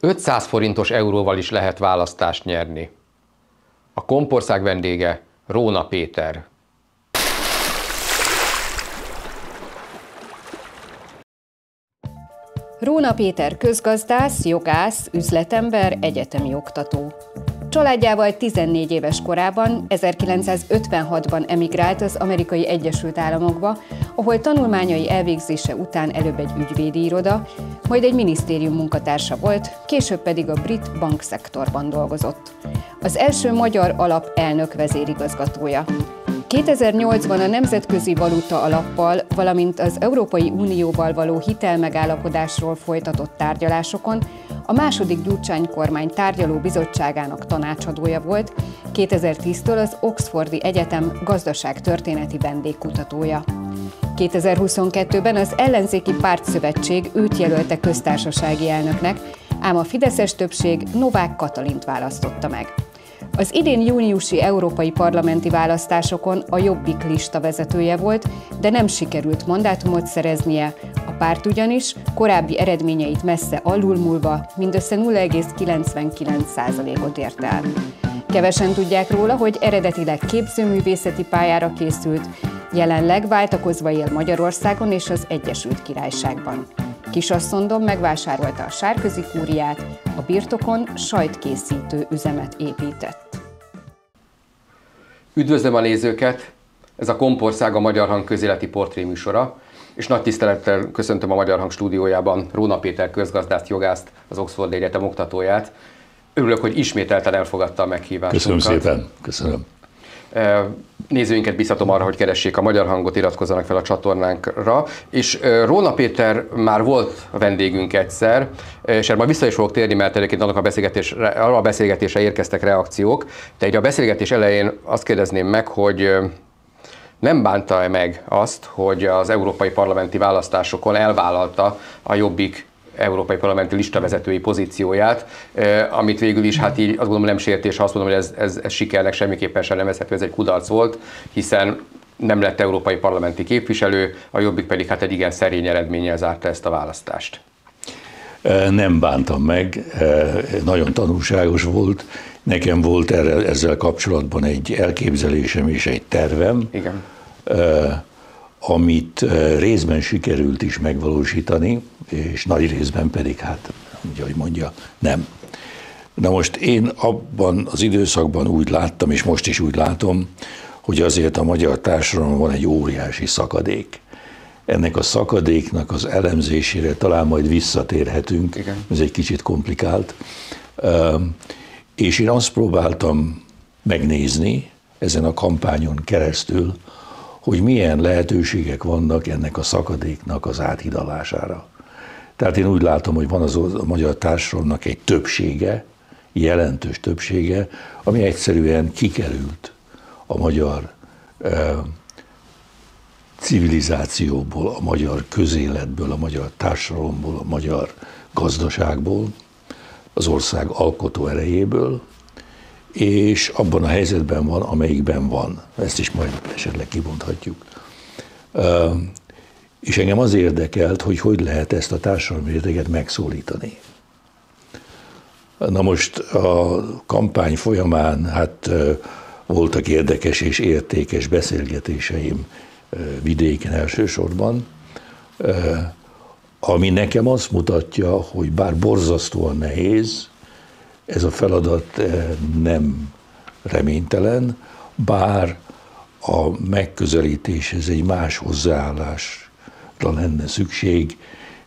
500 forintos euróval is lehet választást nyerni. A kompország vendége Róna Péter. Róna Péter közgazdász, jogász, üzletember, egyetemi oktató. Családjával 14 éves korában, 1956-ban emigrált az amerikai Egyesült Államokba, ahol tanulmányai elvégzése után előbb egy ügyvédi iroda, majd egy minisztérium munkatársa volt, később pedig a brit bankszektorban dolgozott. Az első magyar alap elnök vezérigazgatója. 2008-ban a Nemzetközi Valuta Alappal, valamint az Európai Unióval való hitelmegállapodásról folytatott tárgyalásokon a második Gyurcsány kormány tárgyaló bizottságának tanácsadója volt, 2010-től az Oxfordi Egyetem gazdaságtörténeti vendégkutatója. 2022-ben az ellenzéki pártszövetség őt jelölte köztársasági elnöknek, ám a Fideszes többség Novák Katalint választotta meg. Az idén júniusi európai parlamenti választásokon a Jobbik lista vezetője volt, de nem sikerült mandátumot szereznie, a párt ugyanis korábbi eredményeit messze alulmúlva mindössze 0,99%-ot ért el. Kevesen tudják róla, hogy eredetileg képzőművészeti pályára készült, jelenleg váltakozva él Magyarországon és az Egyesült Királyságban. Kisasszondon megvásárolta a sárközi kúriát, a birtokon sajtkészítő üzemet épített. Üdvözlöm a nézőket! Ez a Kompország a Magyar Hang közéleti portréműsora, és nagy tisztelettel köszöntöm a Magyar Hang stúdiójában Róna Péter közgazdást, jogászt, az Oxford Egyetem oktatóját. Örülök, hogy ismételten elfogadta a meghívásunkat. Köszönöm szépen, köszönöm. Nézőinket biztatom arra, hogy keressék a Magyar Hangot, iratkozzanak fel a csatornánkra. És Róna Péter már volt vendégünk egyszer, és erre majd vissza is fogok térni, mert egyébként annak a beszélgetésre, arra a beszélgetésre érkeztek reakciók. De egy a beszélgetés elején azt kérdezném meg, hogy nem bánta-e meg azt, hogy az európai parlamenti választásokon elvállalta a Jobbik európai parlamenti listavezetői pozícióját, amit végül is hát így azt gondolom nem sértés, ha azt mondom, hogy ez, ez, ez sikernek semmiképpen sem nevezhető, ez egy kudarc volt, hiszen nem lett európai parlamenti képviselő, a Jobbik pedig hát egy igen szerény eredménnyel zárta ezt a választást. Nem bántam meg, nagyon tanulságos volt. Nekem volt erre, ezzel kapcsolatban egy elképzelésem és egy tervem. Igen amit részben sikerült is megvalósítani, és nagy részben pedig, hát, ugye, hogy mondja, nem. Na most én abban az időszakban úgy láttam, és most is úgy látom, hogy azért a magyar társadalomban van egy óriási szakadék. Ennek a szakadéknak az elemzésére talán majd visszatérhetünk, Igen. ez egy kicsit komplikált. És én azt próbáltam megnézni ezen a kampányon keresztül, hogy milyen lehetőségek vannak ennek a szakadéknak az áthidalására. Tehát én úgy látom, hogy van az a magyar társadalomnak egy többsége, jelentős többsége, ami egyszerűen kikerült a magyar civilizációból, a magyar közéletből, a magyar társadalomból, a magyar gazdaságból, az ország alkotó erejéből, és abban a helyzetben van, amelyikben van. Ezt is majd esetleg kibonthatjuk. És engem az érdekelt, hogy hogy lehet ezt a társadalmi réteget megszólítani. Na most a kampány folyamán hát voltak érdekes és értékes beszélgetéseim vidéken elsősorban, ami nekem azt mutatja, hogy bár borzasztóan nehéz, ez a feladat eh, nem reménytelen, bár a megközelítéshez egy más hozzáállásra lenne szükség,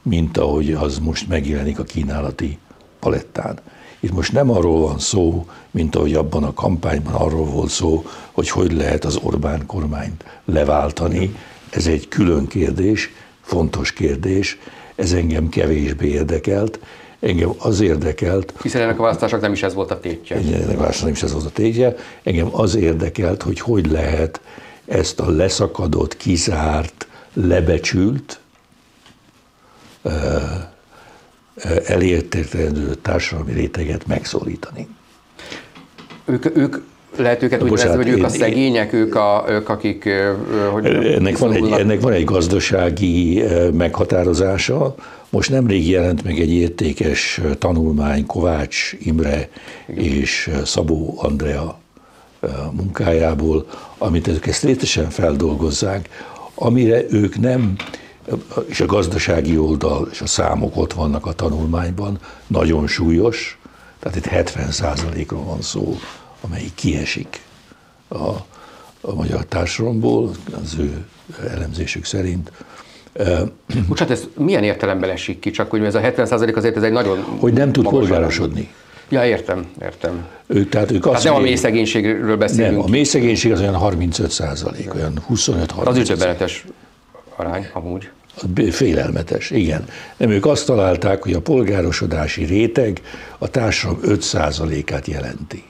mint ahogy az most megjelenik a kínálati palettán. Itt most nem arról van szó, mint ahogy abban a kampányban arról volt szó, hogy hogy lehet az Orbán kormányt leváltani. Ez egy külön kérdés, fontos kérdés, ez engem kevésbé érdekelt, Engem az érdekelt... Hiszen ennek a választásnak nem is ez volt a tétje. Ennek a választásnak nem is ez volt a tétje. Engem az érdekelt, hogy hogy lehet ezt a leszakadott, kizárt, lebecsült, elértetlenül társadalmi réteget megszólítani. Ők, ők lehet őket úgy Bocsánat, nevezni, hogy ők a én- szegények, ők, a, ők akik, hogy Ennek van, egy, ennek van egy gazdasági meghatározása. Most nemrég jelent meg egy értékes tanulmány Kovács Imre és Szabó Andrea munkájából, amit ők ezt létesen feldolgozzák, amire ők nem, és a gazdasági oldal és a számok ott vannak a tanulmányban, nagyon súlyos, tehát itt 70%-ról van szó, amelyik kiesik a, a magyar társadalomból, az ő elemzésük szerint. Bocsánat, ez milyen értelemben esik ki? Csak hogy ez a 70% azért ez egy nagyon Hogy nem tud polgárosodni. Ja, értem, értem. Ők, tehát ők azt Hát nem a mély szegénységről beszélünk. nem, a mély szegénység az olyan 35 százalék, olyan 25 Az is döbbenetes arány, amúgy. Félelmetes, igen. Nem, ők azt találták, hogy a polgárosodási réteg a társadalom 5%-át jelenti.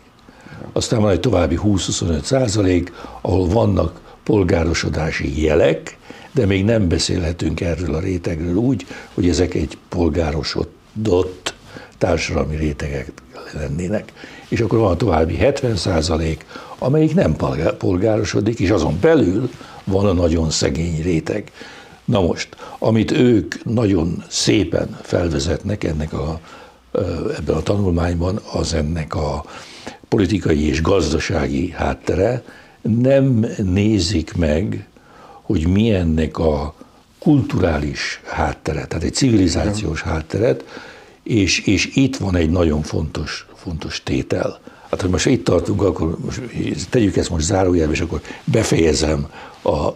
Aztán van egy további 20-25 százalék, ahol vannak polgárosodási jelek, de még nem beszélhetünk erről a rétegről úgy, hogy ezek egy polgárosodott társadalmi rétegek lennének. És akkor van a további 70 százalék, amelyik nem polgá- polgárosodik, és azon belül van a nagyon szegény réteg. Na most, amit ők nagyon szépen felvezetnek ennek a, ebben a tanulmányban, az ennek a politikai és gazdasági háttere, nem nézik meg, hogy milyennek a kulturális háttere, tehát egy civilizációs hátteret, és, és itt van egy nagyon fontos, fontos tétel. Hát, hogy most itt tartunk, akkor most tegyük ezt most zárójelbe, és akkor befejezem a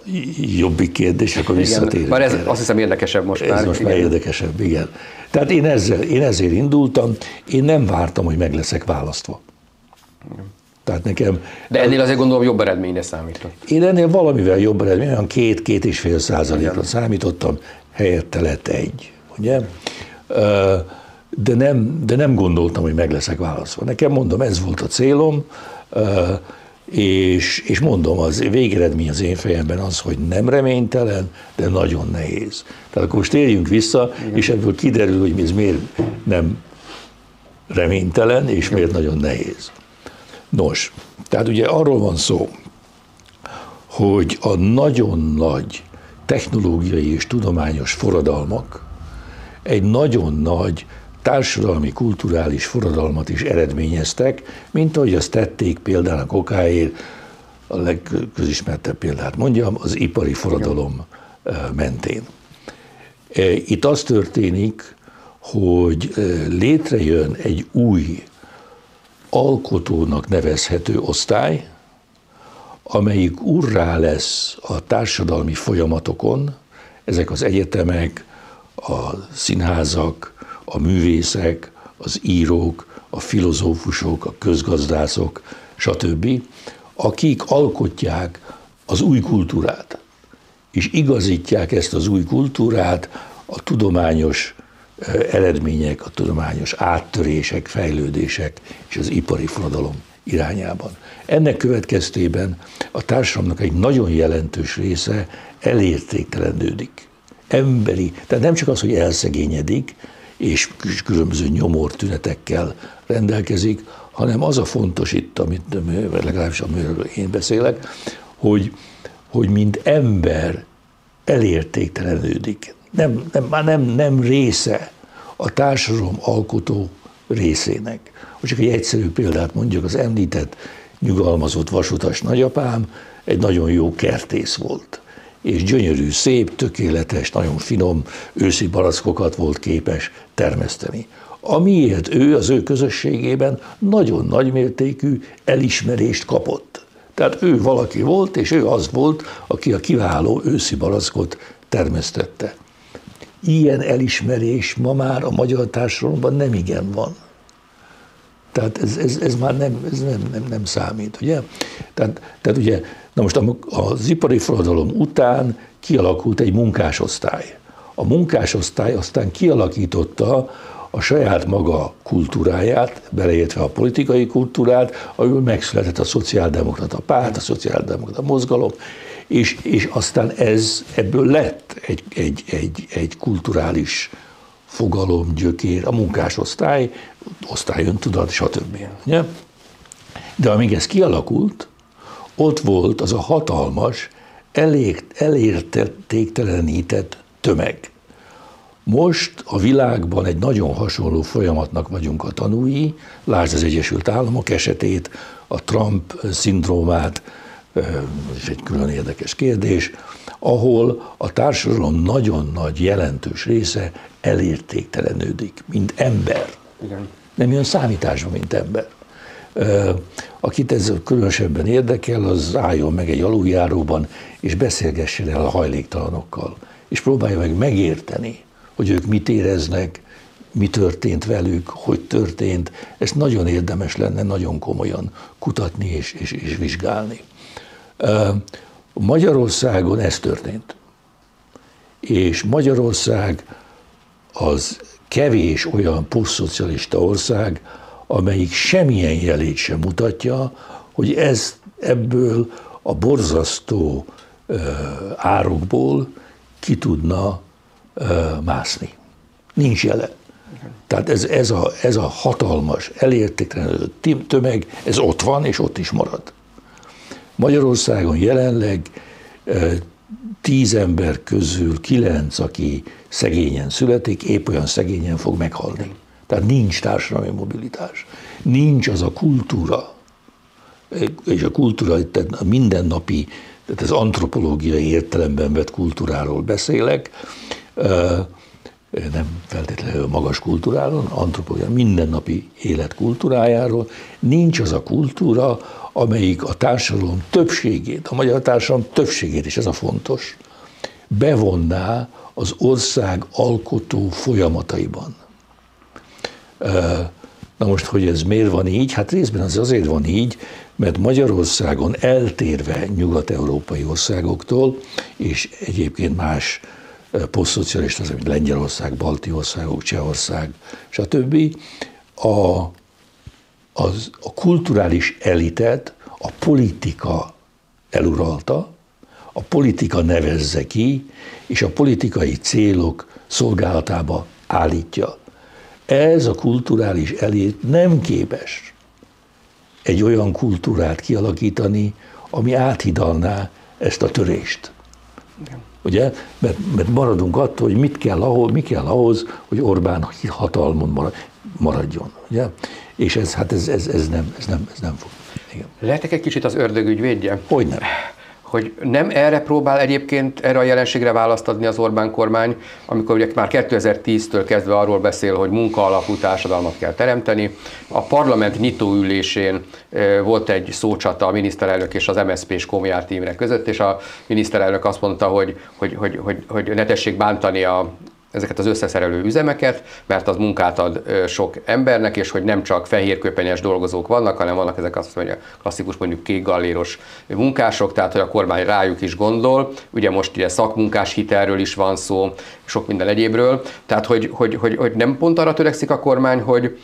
jobbik kérdést, akkor visszatérünk. Bár ez erre. azt hiszem érdekesebb most Ez már. most igen. már érdekesebb, igen. Tehát én, ezzel, én ezért indultam, én nem vártam, hogy meg leszek választva. Tehát nekem, De ennél azért gondolom jobb eredményre számított. én ennél valamivel jobb eredmény, olyan két, két és fél százalékra számítottam, helyette lett egy, ugye? De nem, de nem gondoltam, hogy meg leszek választva. Nekem mondom, ez volt a célom, és, és mondom, az végeredmény az én fejemben az, hogy nem reménytelen, de nagyon nehéz. Tehát akkor most térjünk vissza, és ebből kiderül, hogy ez miért nem reménytelen, és miért nagyon nehéz. Nos, tehát ugye arról van szó, hogy a nagyon nagy technológiai és tudományos forradalmak egy nagyon nagy társadalmi, kulturális forradalmat is eredményeztek, mint ahogy azt tették például okáért, a legközismertebb példát mondjam, az ipari forradalom mentén. Itt az történik, hogy létrejön egy új alkotónak nevezhető osztály, amelyik urrá lesz a társadalmi folyamatokon, ezek az egyetemek, a színházak, a művészek, az írók, a filozófusok, a közgazdászok, stb., akik alkotják az új kultúrát, és igazítják ezt az új kultúrát a tudományos eredmények, a tudományos áttörések, fejlődések és az ipari forradalom irányában. Ennek következtében a társadalomnak egy nagyon jelentős része elértéktelenődik. Emberi, tehát nem csak az, hogy elszegényedik, és különböző nyomortünetekkel rendelkezik, hanem az a fontos itt, amit legalábbis amiről én beszélek, hogy, hogy mint ember elértéktelenődik. Nem, nem, már nem, nem része a társadalom alkotó részének. Hogy csak egy egyszerű példát mondjuk, az említett nyugalmazott vasutas nagyapám egy nagyon jó kertész volt és gyönyörű, szép, tökéletes, nagyon finom őszi barackokat volt képes termeszteni. Amiért ő az ő közösségében nagyon nagymértékű elismerést kapott. Tehát ő valaki volt, és ő az volt, aki a kiváló őszi barackot termesztette. Ilyen elismerés ma már a magyar társadalomban nem igen van. Tehát ez, ez, ez már nem, ez nem, nem, nem számít, ugye? Tehát, tehát ugye, na most az ipari forradalom után kialakult egy munkásosztály. A munkásosztály aztán kialakította a saját maga kultúráját, beleértve a politikai kultúrát, ahol megszületett a szociáldemokrata párt, a szociáldemokrata mozgalom, és, és aztán ez, ebből lett egy, egy, egy, egy kulturális fogalom, gyökér, a munkásosztály, osztály öntudat, stb. Ugye? De amíg ez kialakult, ott volt az a hatalmas, elértéktelenített tömeg. Most a világban egy nagyon hasonló folyamatnak vagyunk a tanúi, lásd az Egyesült Államok esetét, a Trump szindrómát, ez egy külön érdekes kérdés, ahol a társadalom nagyon nagy, jelentős része elértéktelenődik, mint ember. Igen. Nem jön számításba, mint ember. Akit ez különösebben érdekel, az álljon meg egy aluljáróban, és beszélgessen el a hajléktalanokkal, és próbálja meg megérteni, hogy ők mit éreznek, mi történt velük, hogy történt. Ezt nagyon érdemes lenne nagyon komolyan kutatni és, és, és vizsgálni. Magyarországon ez történt. És Magyarország az kevés olyan posztszocialista ország, amelyik semmilyen jelét sem mutatja, hogy ez ebből a borzasztó árokból ki tudna mászni. Nincs jele. Tehát ez, ez, a, ez a hatalmas, elértéktelenedő tömeg, ez ott van, és ott is marad. Magyarországon jelenleg tíz ember közül kilenc, aki szegényen születik, épp olyan szegényen fog meghalni. Tehát nincs társadalmi mobilitás. Nincs az a kultúra, és a kultúra itt a mindennapi, tehát az antropológiai értelemben vett kultúráról beszélek, nem feltétlenül magas kultúráról, antropológia mindennapi élet kultúrájáról, nincs az a kultúra, amelyik a társadalom többségét, a magyar társadalom többségét, és ez a fontos, bevonná az ország alkotó folyamataiban. Na most, hogy ez miért van így? Hát részben az azért van így, mert Magyarországon eltérve nyugat-európai országoktól, és egyébként más posztszocialista, mint Lengyelország, Balti országok, Csehország, stb. A, az, a kulturális elitet a politika eluralta, a politika nevezze ki, és a politikai célok szolgálatába állítja. Ez a kulturális elit nem képes egy olyan kultúrát kialakítani, ami áthidalná ezt a törést. Igen. Ugye? Mert, mert maradunk attól, hogy mit kell ahhoz, mi kell ahhoz, hogy Orbán hatalmon maradjon. Ugye? És ez, hát ez, ez, ez, nem, ez, nem, ez nem fog. Igen. Lehetek egy kicsit az ördögügyvédje? Hogy nem hogy nem erre próbál egyébként erre a jelenségre választ adni az Orbán kormány, amikor ugye már 2010-től kezdve arról beszél, hogy munka alapú társadalmat kell teremteni. A parlament nyitóülésén volt egy szócsata a miniszterelnök és az MSZP és Komjár között, és a miniszterelnök azt mondta, hogy, hogy, hogy, hogy, hogy ne tessék bántani a ezeket az összeszerelő üzemeket, mert az munkát ad sok embernek, és hogy nem csak fehérköpenyes dolgozók vannak, hanem vannak ezek azt mondja, klasszikus mondjuk kék munkások, tehát hogy a kormány rájuk is gondol. Ugye most ugye szakmunkás hitelről is van szó, sok minden egyébről. Tehát, hogy, hogy, hogy, hogy nem pont arra törekszik a kormány, hogy,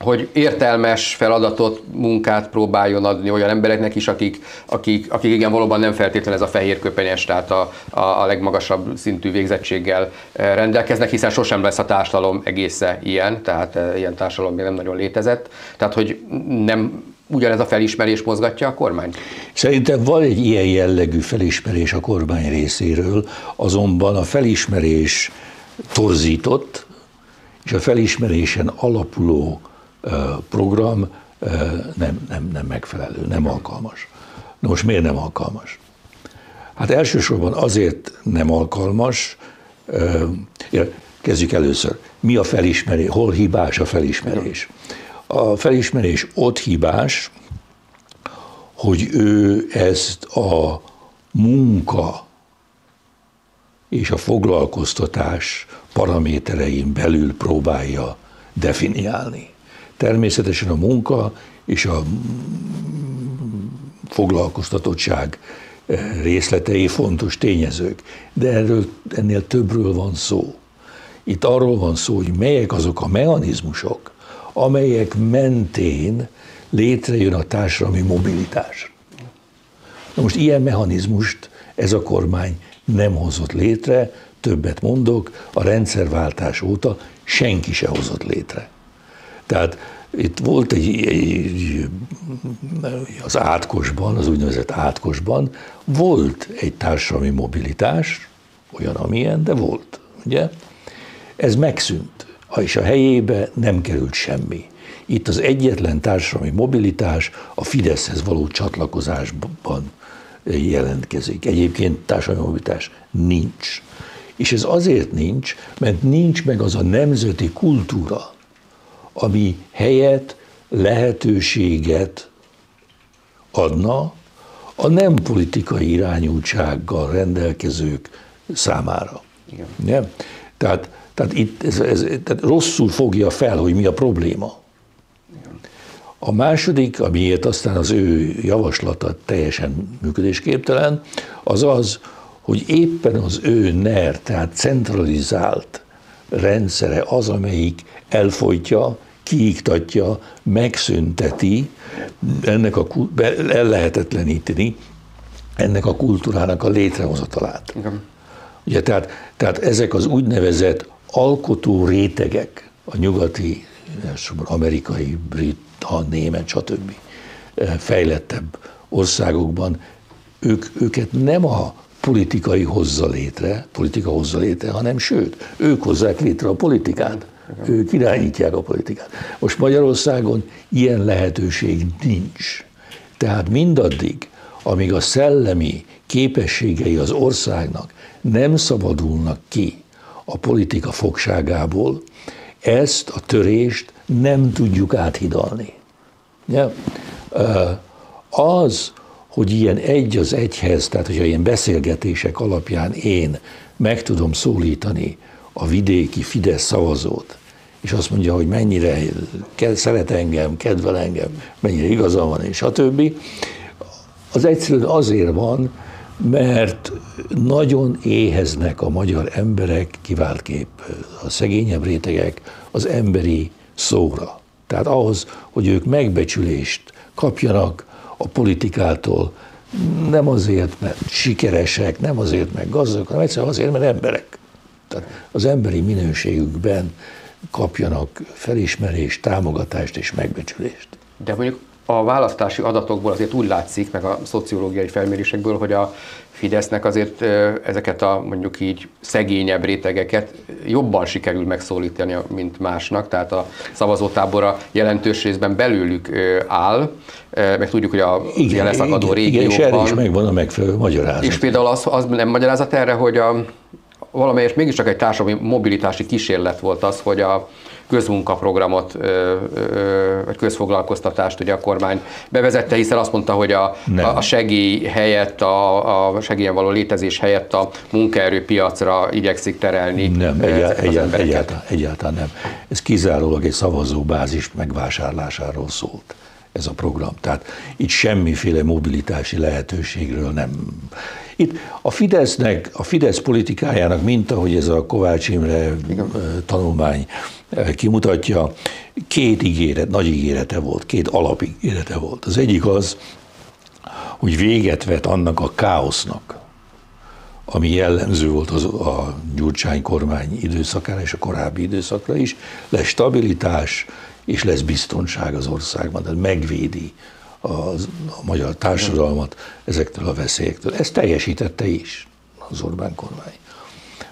hogy értelmes feladatot, munkát próbáljon adni olyan embereknek is, akik, akik, akik igen, valóban nem feltétlenül ez a fehér köpenyes, tehát a, a, a legmagasabb szintű végzettséggel eh, rendelkeznek, hiszen sosem lesz a társadalom egésze ilyen, tehát eh, ilyen társadalom még nem nagyon létezett. Tehát, hogy nem ugyanez a felismerés mozgatja a kormány? Szerintem van egy ilyen jellegű felismerés a kormány részéről, azonban a felismerés torzított, és a felismerésen alapuló program nem, nem, nem megfelelő, nem alkalmas. Na most miért nem alkalmas? Hát elsősorban azért nem alkalmas, kezdjük először, mi a felismerés, hol hibás a felismerés? A felismerés ott hibás, hogy ő ezt a munka és a foglalkoztatás paraméterein belül próbálja definiálni. Természetesen a munka és a foglalkoztatottság eh, részletei fontos tényezők, de erről, ennél többről van szó. Itt arról van szó, hogy melyek azok a mechanizmusok, amelyek mentén létrejön a társadalmi mobilitás. Na most ilyen mechanizmust ez a kormány nem hozott létre, többet mondok, a rendszerváltás óta senki se hozott létre. Tehát itt volt egy, egy, az átkosban, az úgynevezett átkosban, volt egy társadalmi mobilitás, olyan, amilyen, de volt, ugye? Ez megszűnt, és a helyébe nem került semmi. Itt az egyetlen társadalmi mobilitás a Fideszhez való csatlakozásban jelentkezik. Egyébként társadalmi mobilitás nincs. És ez azért nincs, mert nincs meg az a nemzeti kultúra, ami helyet, lehetőséget adna a nem politikai irányultsággal rendelkezők számára. Igen. Nem? Tehát, tehát itt ez, ez, tehát rosszul fogja fel, hogy mi a probléma. A második, amiért aztán az ő javaslata teljesen működésképtelen, az az, hogy éppen az ő NER, tehát centralizált rendszere az, amelyik elfolytja, kiiktatja, megszünteti, ennek a, ellehetetleníteni ennek a kultúrának a létrehozatalát. Igen. Ugye, tehát, tehát ezek az úgynevezett alkotó rétegek, a nyugati, amerikai, brit, a német, stb. Eh, fejlettebb országokban, ők, őket nem a politikai hozza létre, politika hozza létre, hanem sőt, ők hozzák létre a politikát. Ők irányítják a politikát. Most Magyarországon ilyen lehetőség nincs. Tehát mindaddig, amíg a szellemi képességei az országnak nem szabadulnak ki a politika fogságából, ezt a törést nem tudjuk áthidalni. Ja? Az, hogy ilyen egy az egyhez, tehát hogyha ilyen beszélgetések alapján én meg tudom szólítani a vidéki Fidesz szavazót, és azt mondja, hogy mennyire szeret engem, kedvel engem, mennyire igaza van, és a többi, az egyszerűen azért van, mert nagyon éheznek a magyar emberek, kiváltképp a szegényebb rétegek az emberi szóra. Tehát ahhoz, hogy ők megbecsülést kapjanak a politikától, nem azért, mert sikeresek, nem azért, mert gazdagok, hanem egyszerűen azért, mert emberek. Tehát az emberi minőségükben kapjanak felismerést, támogatást és megbecsülést. De mondjuk a választási adatokból azért úgy látszik, meg a szociológiai felmérésekből, hogy a Fidesznek azért ezeket a mondjuk így szegényebb rétegeket jobban sikerül megszólítani, mint másnak, tehát a szavazótábora jelentős részben belőlük áll, meg tudjuk, hogy a igen, leszakadó igen, régiókban... Igen, és erre is megvan a megfelelő magyarázat. És például az, az nem magyarázat erre, hogy a, valamelyest mégiscsak egy társadalmi mobilitási kísérlet volt az, hogy a közmunkaprogramot, vagy közfoglalkoztatást ugye a kormány bevezette, hiszen azt mondta, hogy a, a segély helyett, a, a segélyen való létezés helyett a munkaerőpiacra igyekszik terelni Nem, egyáltalán, egyáltalán, egyáltalán, egyáltalán nem. Ez kizárólag egy szavazóbázis megvásárlásáról szólt ez a program. Tehát itt semmiféle mobilitási lehetőségről nem. Itt a Fidesznek, a Fidesz politikájának, mint ahogy ez a Kovács Imre Igen. tanulmány kimutatja, két ígéret, nagy ígérete volt, két alapígérete volt. Az egyik az, hogy véget vet annak a káosznak, ami jellemző volt az, a Gyurcsány kormány időszakára és a korábbi időszakra is, lesz stabilitás, és lesz biztonság az országban, tehát megvédi a, a magyar társadalmat ezektől a veszélyektől. Ezt teljesítette is az Orbán kormány.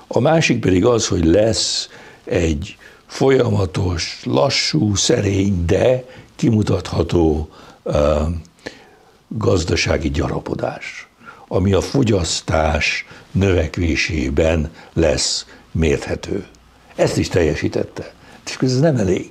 A másik pedig az, hogy lesz egy folyamatos, lassú, szerény, de kimutatható uh, gazdasági gyarapodás, ami a fogyasztás növekvésében lesz mérthető. Ezt is teljesítette. És ez nem elég.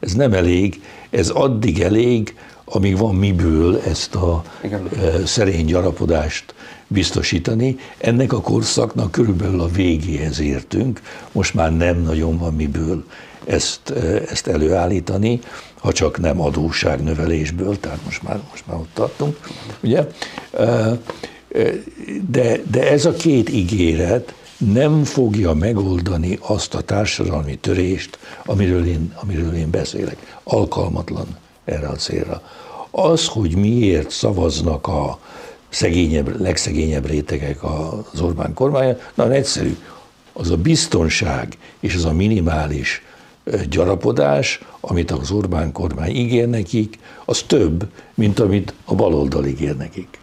Ez nem elég, ez addig elég, amíg van miből ezt a Igen. szerény gyarapodást biztosítani. Ennek a korszaknak körülbelül a végéhez értünk, most már nem nagyon van miből ezt, ezt előállítani, ha csak nem adóságnövelésből, tehát most már, most már ott tartunk, ugye? De, de ez a két ígéret nem fogja megoldani azt a társadalmi törést, amiről én, amiről én beszélek. Alkalmatlan erre a célra. Az, hogy miért szavaznak a szegényebb, legszegényebb rétegek az Orbán kormánya, nagyon egyszerű. Az a biztonság és az a minimális gyarapodás, amit az Orbán kormány ígér nekik, az több, mint amit a baloldal ígér nekik.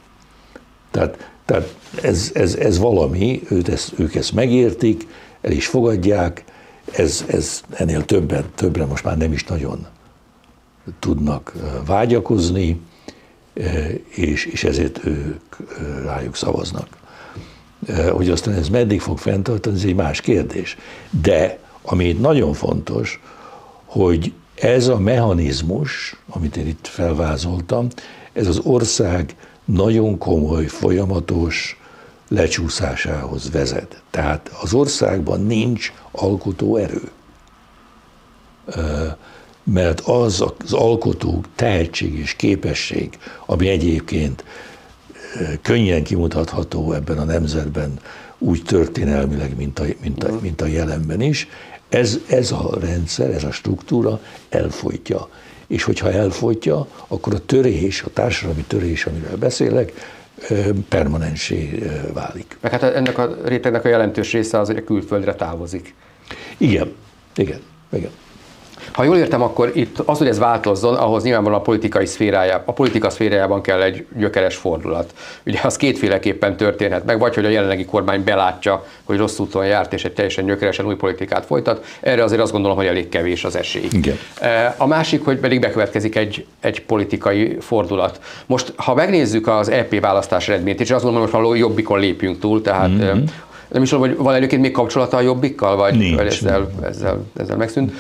Tehát, tehát ez, ez, ez valami, őt ezt, ők ezt megértik, el is fogadják, ez, ez ennél többen, többre most már nem is nagyon tudnak vágyakozni, és, és ezért ők rájuk szavaznak. Hogy aztán ez meddig fog fenntartani, ez egy más kérdés. De ami nagyon fontos, hogy ez a mechanizmus, amit én itt felvázoltam, ez az ország nagyon komoly, folyamatos lecsúszásához vezet. Tehát az országban nincs alkotó erő. Mert az az alkotó tehetség és képesség, ami egyébként könnyen kimutatható ebben a nemzetben, úgy történelmileg, mint a, mint a, mint a jelenben is, ez, ez a rendszer, ez a struktúra elfolytja. És hogyha elfolytja, akkor a törés, a társadalmi törés, amiről beszélek, permanensé válik. Meg hát ennek a rétegnek a jelentős része az, hogy a külföldre távozik. Igen, igen, igen. Ha jól értem, akkor itt az, hogy ez változzon, ahhoz nyilvánvalóan a politikai szférájában, a politika szférájában kell egy gyökeres fordulat. Ugye az kétféleképpen történhet meg, vagy hogy a jelenlegi kormány belátja, hogy rossz úton járt, és egy teljesen gyökeresen új politikát folytat. Erre azért azt gondolom, hogy elég kevés az esély. Igen. E, a másik, hogy pedig bekövetkezik egy, egy politikai fordulat. Most, ha megnézzük az EP választás eredményt, és azt gondolom, hogy való jobbikon lépjünk túl, tehát mm-hmm nem is tudom, hogy van egyébként még kapcsolata a jobbikkal, vagy Nincs. ezzel, ezzel, ezzel megszűnt.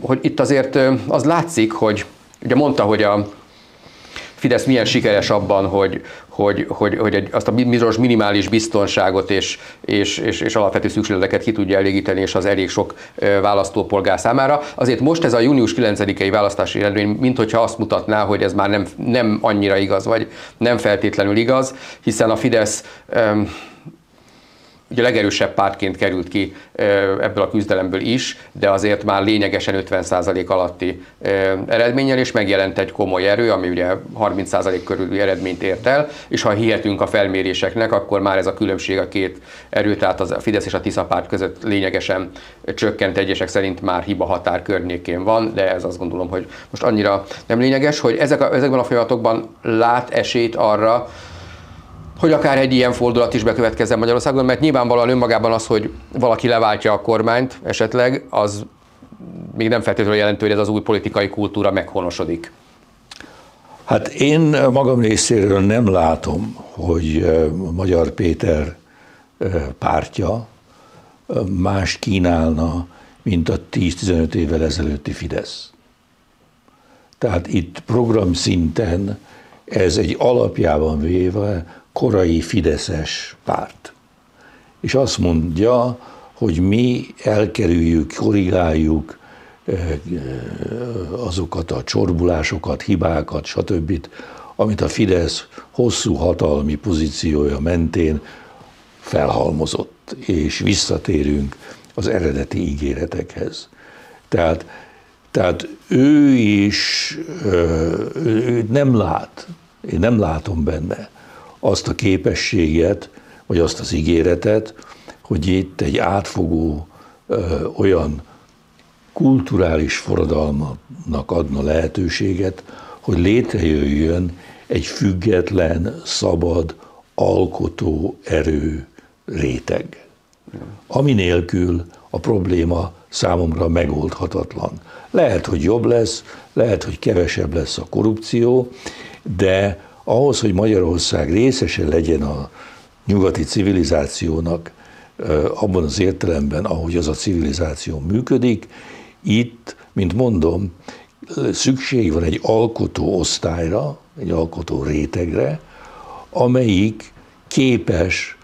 Hogy itt azért az látszik, hogy ugye mondta, hogy a Fidesz milyen sikeres abban, hogy, hogy, hogy, hogy azt a bizonyos minimális biztonságot és, és, és, és alapvető szükségleteket ki tudja elégíteni, és az elég sok választópolgár számára. Azért most ez a június 9-i választási eredmény, mint hogyha azt mutatná, hogy ez már nem, nem annyira igaz, vagy nem feltétlenül igaz, hiszen a Fidesz ugye legerősebb pártként került ki ebből a küzdelemből is, de azért már lényegesen 50% alatti eredménnyel, és megjelent egy komoly erő, ami ugye 30% körüli eredményt ért el, és ha hihetünk a felméréseknek, akkor már ez a különbség a két erő, tehát a Fidesz és a Tisza párt között lényegesen csökkent, egyesek szerint már hiba határ környékén van, de ez azt gondolom, hogy most annyira nem lényeges, hogy ezek a, ezekben a folyamatokban lát esélyt arra, hogy akár egy ilyen fordulat is bekövetkezzen Magyarországon, mert nyilvánvalóan önmagában az, hogy valaki leváltja a kormányt esetleg, az még nem feltétlenül jelentő, hogy ez az új politikai kultúra meghonosodik. Hát én magam részéről nem látom, hogy Magyar Péter pártja más kínálna, mint a 10-15 évvel ezelőtti Fidesz. Tehát itt program szinten ez egy alapjában véve korai fideszes párt. És azt mondja, hogy mi elkerüljük, korrigáljuk eh, eh, azokat a csorbulásokat, hibákat, stb., amit a Fidesz hosszú hatalmi pozíciója mentén felhalmozott, és visszatérünk az eredeti ígéretekhez. Tehát, tehát ő is eh, ő nem lát, én nem látom benne azt a képességet, vagy azt az ígéretet, hogy itt egy átfogó ö, olyan kulturális forradalmaknak adna lehetőséget, hogy létrejöjjön egy független, szabad, alkotó erő réteg, ami nélkül a probléma számomra megoldhatatlan. Lehet, hogy jobb lesz, lehet, hogy kevesebb lesz a korrupció, de ahhoz, hogy Magyarország részese legyen a nyugati civilizációnak, abban az értelemben, ahogy az a civilizáció működik, itt, mint mondom, szükség van egy alkotó osztályra, egy alkotó rétegre, amelyik képes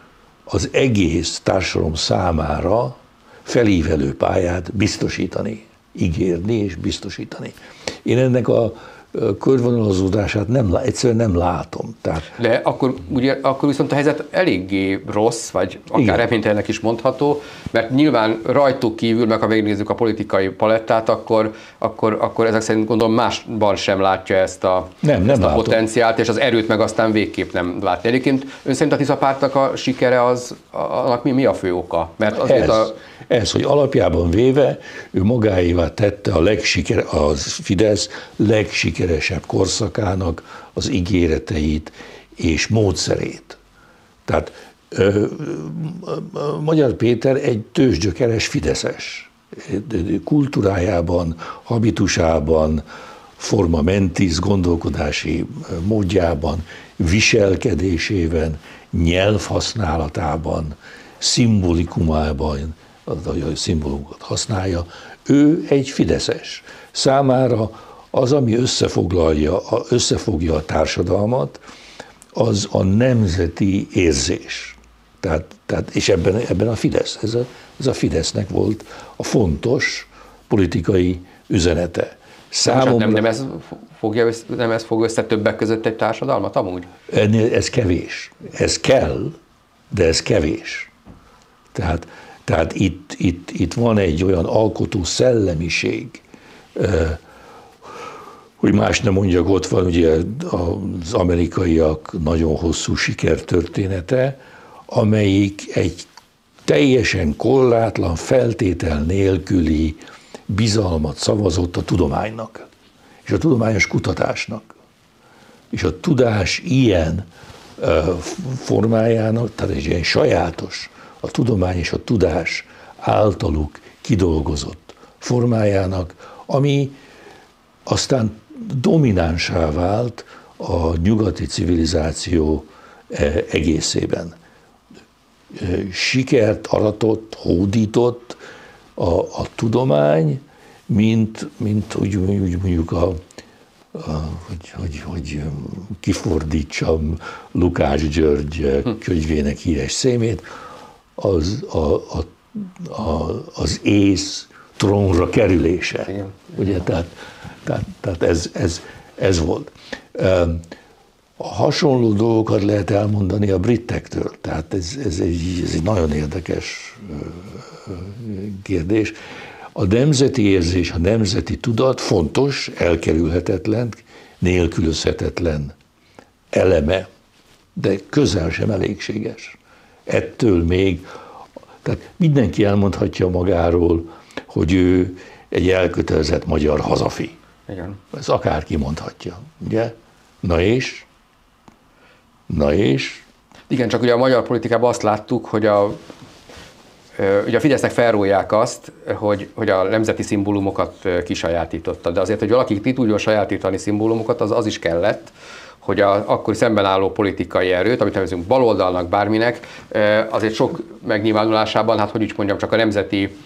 az egész társadalom számára felívelő pályát biztosítani, ígérni és biztosítani. Én ennek a körvonalazódását nem, egyszerűen nem látom. Tehát... De akkor, ugye, akkor viszont a helyzet eléggé rossz, vagy akár reménytelennek is mondható, mert nyilván rajtuk kívül, meg ha megnézzük a politikai palettát, akkor, akkor, akkor ezek szerint gondolom másban sem látja ezt a, nem, nem ezt a potenciált, és az erőt meg aztán végképp nem látja. Egyébként ön szerint a Tisza pártnak a sikere az, annak mi, mi a fő oka? Mert azért ez, a... Ez, hogy alapjában véve ő magáévá tette a legsiker, a Fidesz legsikeresebb korszakának az ígéreteit és módszerét. Tehát Magyar Péter egy tőzsgyökeres fideszes. Kultúrájában, habitusában, forma mentis gondolkodási módjában, viselkedésében, nyelvhasználatában, szimbolikumában, a szimbólumokat használja, ő egy fideszes. Számára az, ami összefoglalja, összefogja a társadalmat, az a nemzeti érzés. Tehát, tehát, és ebben, ebben a Fidesz, ez a, ez a Fidesznek volt a fontos politikai üzenete. Számomra, nem, nem, ez fogja, nem ez fog össze többek között egy társadalmat amúgy? Ennél ez kevés. Ez kell, de ez kevés. Tehát, tehát itt, itt, itt van egy olyan alkotó szellemiség, hogy más nem mondjak, ott van ugye az amerikaiak nagyon hosszú sikertörténete, amelyik egy teljesen korlátlan, feltétel nélküli bizalmat szavazott a tudománynak, és a tudományos kutatásnak. És a tudás ilyen formájának, tehát egy ilyen sajátos, a tudomány és a tudás általuk kidolgozott formájának, ami aztán dominánsá vált a nyugati civilizáció egészében. Sikert aratott, hódított a, a tudomány, mint, mint úgy, úgy mondjuk a, a, hogy, hogy, hogy kifordítsam Lukács György könyvének híres szémét, az, a, a, a, az ész trónra kerülése. Igen. Ugye, tehát, tehát, tehát ez, ez, ez volt. Hasonló dolgokat lehet elmondani a britektől, tehát ez, ez, egy, ez egy nagyon érdekes kérdés. A nemzeti érzés, a nemzeti tudat fontos, elkerülhetetlen, nélkülözhetetlen eleme, de közel sem elégséges. Ettől még, tehát mindenki elmondhatja magáról, hogy ő egy elkötelezett magyar hazafi. Igen. Ez akárki mondhatja, ugye? Na és? Na és? Igen, csak ugye a magyar politikában azt láttuk, hogy a, ugye a Fidesznek felrólják azt, hogy, hogy a nemzeti szimbólumokat kisajátította, de azért, hogy valaki ki tudjon sajátítani szimbólumokat, az az is kellett, hogy a akkori szemben álló politikai erőt, amit nevezünk baloldalnak, bárminek, azért sok megnyilvánulásában, hát hogy úgy mondjam, csak a nemzeti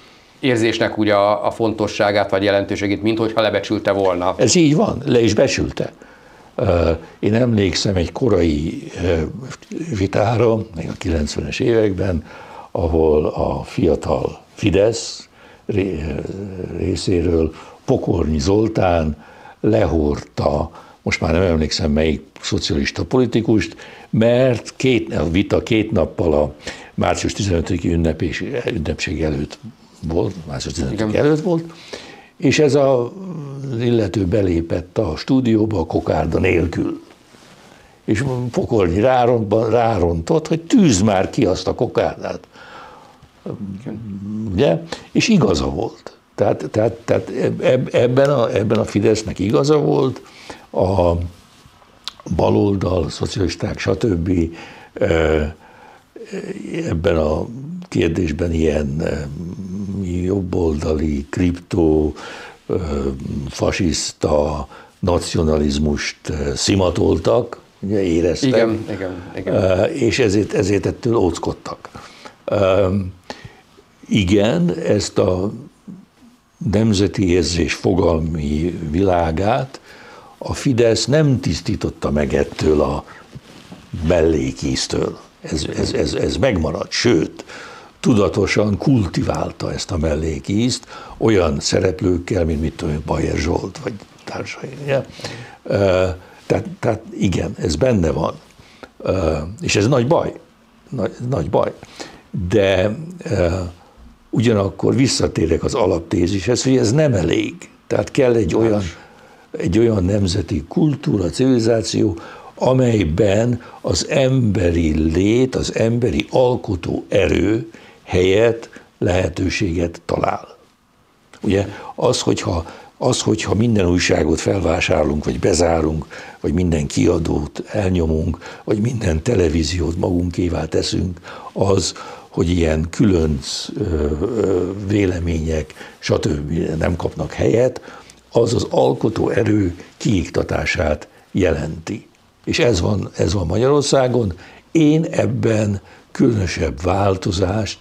érzésnek ugye a, a fontosságát vagy jelentőségét, mint hogyha lebecsülte volna. Ez így van, le is becsülte. Én emlékszem egy korai vitára, még a 90-es években, ahol a fiatal Fidesz részéről Pokornyi Zoltán lehordta, most már nem emlékszem melyik szocialista politikust, mert két, a vita két nappal a március 15-i ünnepség előtt volt, március 15 előtt volt, és ez a illető belépett a stúdióba a kokárda nélkül. És pokolnyi rárontott, hogy tűz már ki azt a kokárdát. Ugye? És igaza volt. Tehát, tehát, tehát ebben, a, ebben a Fidesznek igaza volt, a baloldal, szocialisták, stb. ebben a kérdésben ilyen jobboldali, kriptó, fasiszta nacionalizmust szimatoltak, ugye éreztek. Igen, igen, igen. És ezért, ezért ettől óckodtak. Igen, ezt a nemzeti érzés fogalmi világát a Fidesz nem tisztította meg ettől a mellékíztől. Ez, ez, ez, ez megmaradt, sőt, tudatosan kultiválta ezt a mellékízt olyan szereplőkkel, mint mit tudom, Bajer Zsolt, vagy társai. Ja? Tehát, tehát igen, ez benne van. És ez nagy baj. Nagy, nagy baj. De ugyanakkor visszatérek az alaptézishez, hogy ez nem elég. Tehát kell egy olyan, egy olyan nemzeti kultúra, civilizáció, amelyben az emberi lét, az emberi alkotó erő helyett lehetőséget talál. Ugye az, hogyha, az, hogyha minden újságot felvásárolunk, vagy bezárunk, vagy minden kiadót elnyomunk, vagy minden televíziót magunkévá teszünk, az, hogy ilyen különc vélemények, stb. nem kapnak helyet, az az alkotó erő kiiktatását jelenti. És ez van, ez van Magyarországon. Én ebben különösebb változást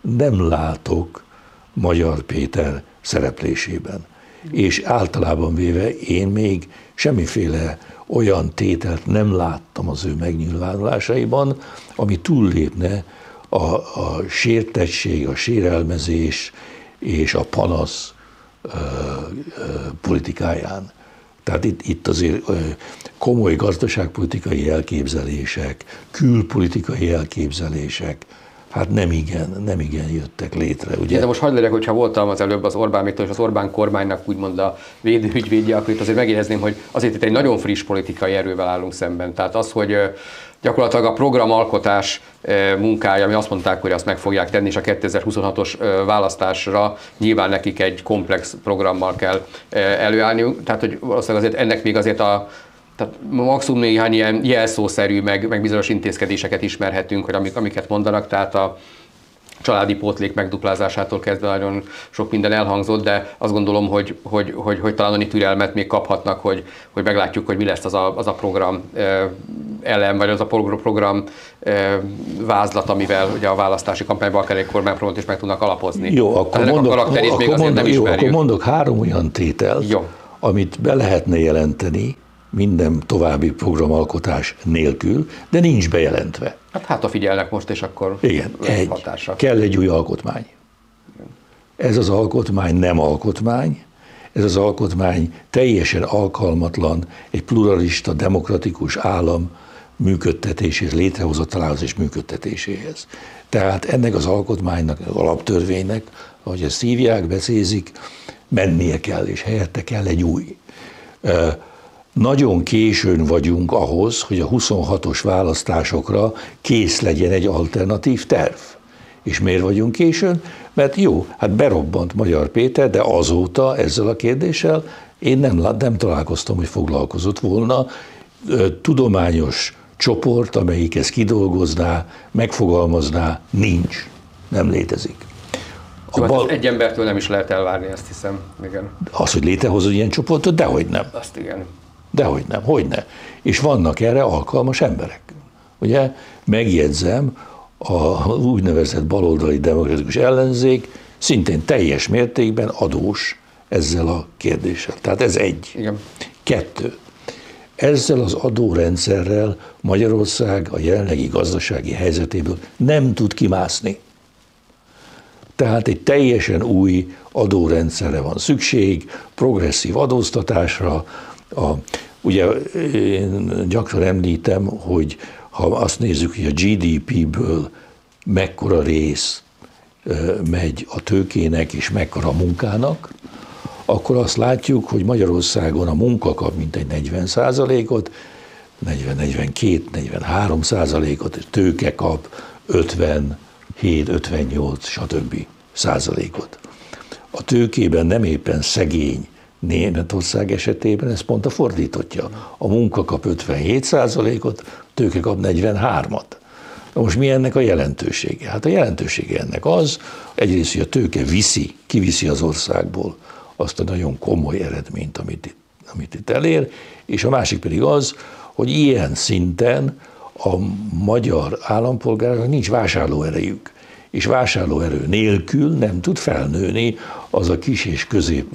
nem látok Magyar Péter szereplésében. És általában véve én még semmiféle olyan tételt nem láttam az ő megnyilvánulásaiban, ami túllépne a, a sértettség, a sérelmezés és a panasz politikáján. Tehát itt, itt azért komoly gazdaságpolitikai elképzelések, külpolitikai elképzelések, hát nem igen, nem igen jöttek létre. Ugye? De most hagyd legyek, hogyha voltam az előbb az Orbán és az Orbán kormánynak úgymond a védőügyvédje, akkor itt azért megérezném, hogy azért itt egy nagyon friss politikai erővel állunk szemben. Tehát az, hogy gyakorlatilag a programalkotás munkája, ami azt mondták, hogy azt meg fogják tenni, és a 2026-os választásra nyilván nekik egy komplex programmal kell előállni. Tehát, hogy valószínűleg azért ennek még azért a tehát maximum néhány ilyen jelszószerű, meg, meg bizonyos intézkedéseket ismerhetünk, hogy amik, amiket mondanak, tehát a családi pótlék megduplázásától kezdve nagyon sok minden elhangzott, de azt gondolom, hogy, hogy, hogy, hogy talán annyi türelmet még kaphatnak, hogy, hogy meglátjuk, hogy mi lesz az a, az a program ellen, vagy az a program vázlat, amivel ugye a választási kampányban akár egy kormányprogramot is meg tudnak alapozni. Jó, akkor mondok, akkor, mondok, jó, akkor mondok három olyan tétel, jó. amit be lehetne jelenteni, minden további programalkotás nélkül, de nincs bejelentve. Hát hát a figyelnek most, és akkor Igen, egy, hatása. kell egy új alkotmány. Ez az alkotmány nem alkotmány, ez az alkotmány teljesen alkalmatlan egy pluralista, demokratikus állam működtetéséhez, létrehozatalához és működtetéséhez. Tehát ennek az alkotmánynak, az alaptörvénynek, ahogy ezt hívják, beszézik, mennie kell, és helyette kell egy új nagyon későn vagyunk ahhoz, hogy a 26-os választásokra kész legyen egy alternatív terv. És miért vagyunk későn? Mert jó, hát berobbant Magyar Péter, de azóta ezzel a kérdéssel én nem, nem találkoztam, hogy foglalkozott volna. Tudományos csoport, amelyik ezt kidolgozná, megfogalmazná, nincs, nem létezik. A Jó, hát bal... egy embertől nem is lehet elvárni, azt hiszem. Igen. Az, hogy létrehozott ilyen csoportot, dehogy nem. Azt igen. Dehogy nem, hogy ne. És vannak erre alkalmas emberek. Ugye megjegyzem, a úgynevezett baloldali demokratikus ellenzék szintén teljes mértékben adós ezzel a kérdéssel. Tehát ez egy. Igen. Kettő. Ezzel az adórendszerrel Magyarország a jelenlegi gazdasági helyzetéből nem tud kimászni. Tehát egy teljesen új adórendszerre van szükség, progresszív adóztatásra, a, ugye én gyakran említem, hogy ha azt nézzük, hogy a GDP-ből mekkora rész megy a tőkének és mekkora a munkának, akkor azt látjuk, hogy Magyarországon a munka kap mintegy 40 százalékot, 40-42-43 százalékot, tőke kap 57-58, stb. százalékot. A tőkében nem éppen szegény Németország esetében ez pont a fordítottja. A munka kap 57%-ot, tőke kap 43-at. Na most mi ennek a jelentősége? Hát a jelentősége ennek az, egyrészt, hogy a tőke viszi, kiviszi az országból azt a nagyon komoly eredményt, amit itt, amit itt elér, és a másik pedig az, hogy ilyen szinten a magyar állampolgároknak nincs vásárlóerejük, és vásárlóerő nélkül nem tud felnőni az a kis és közép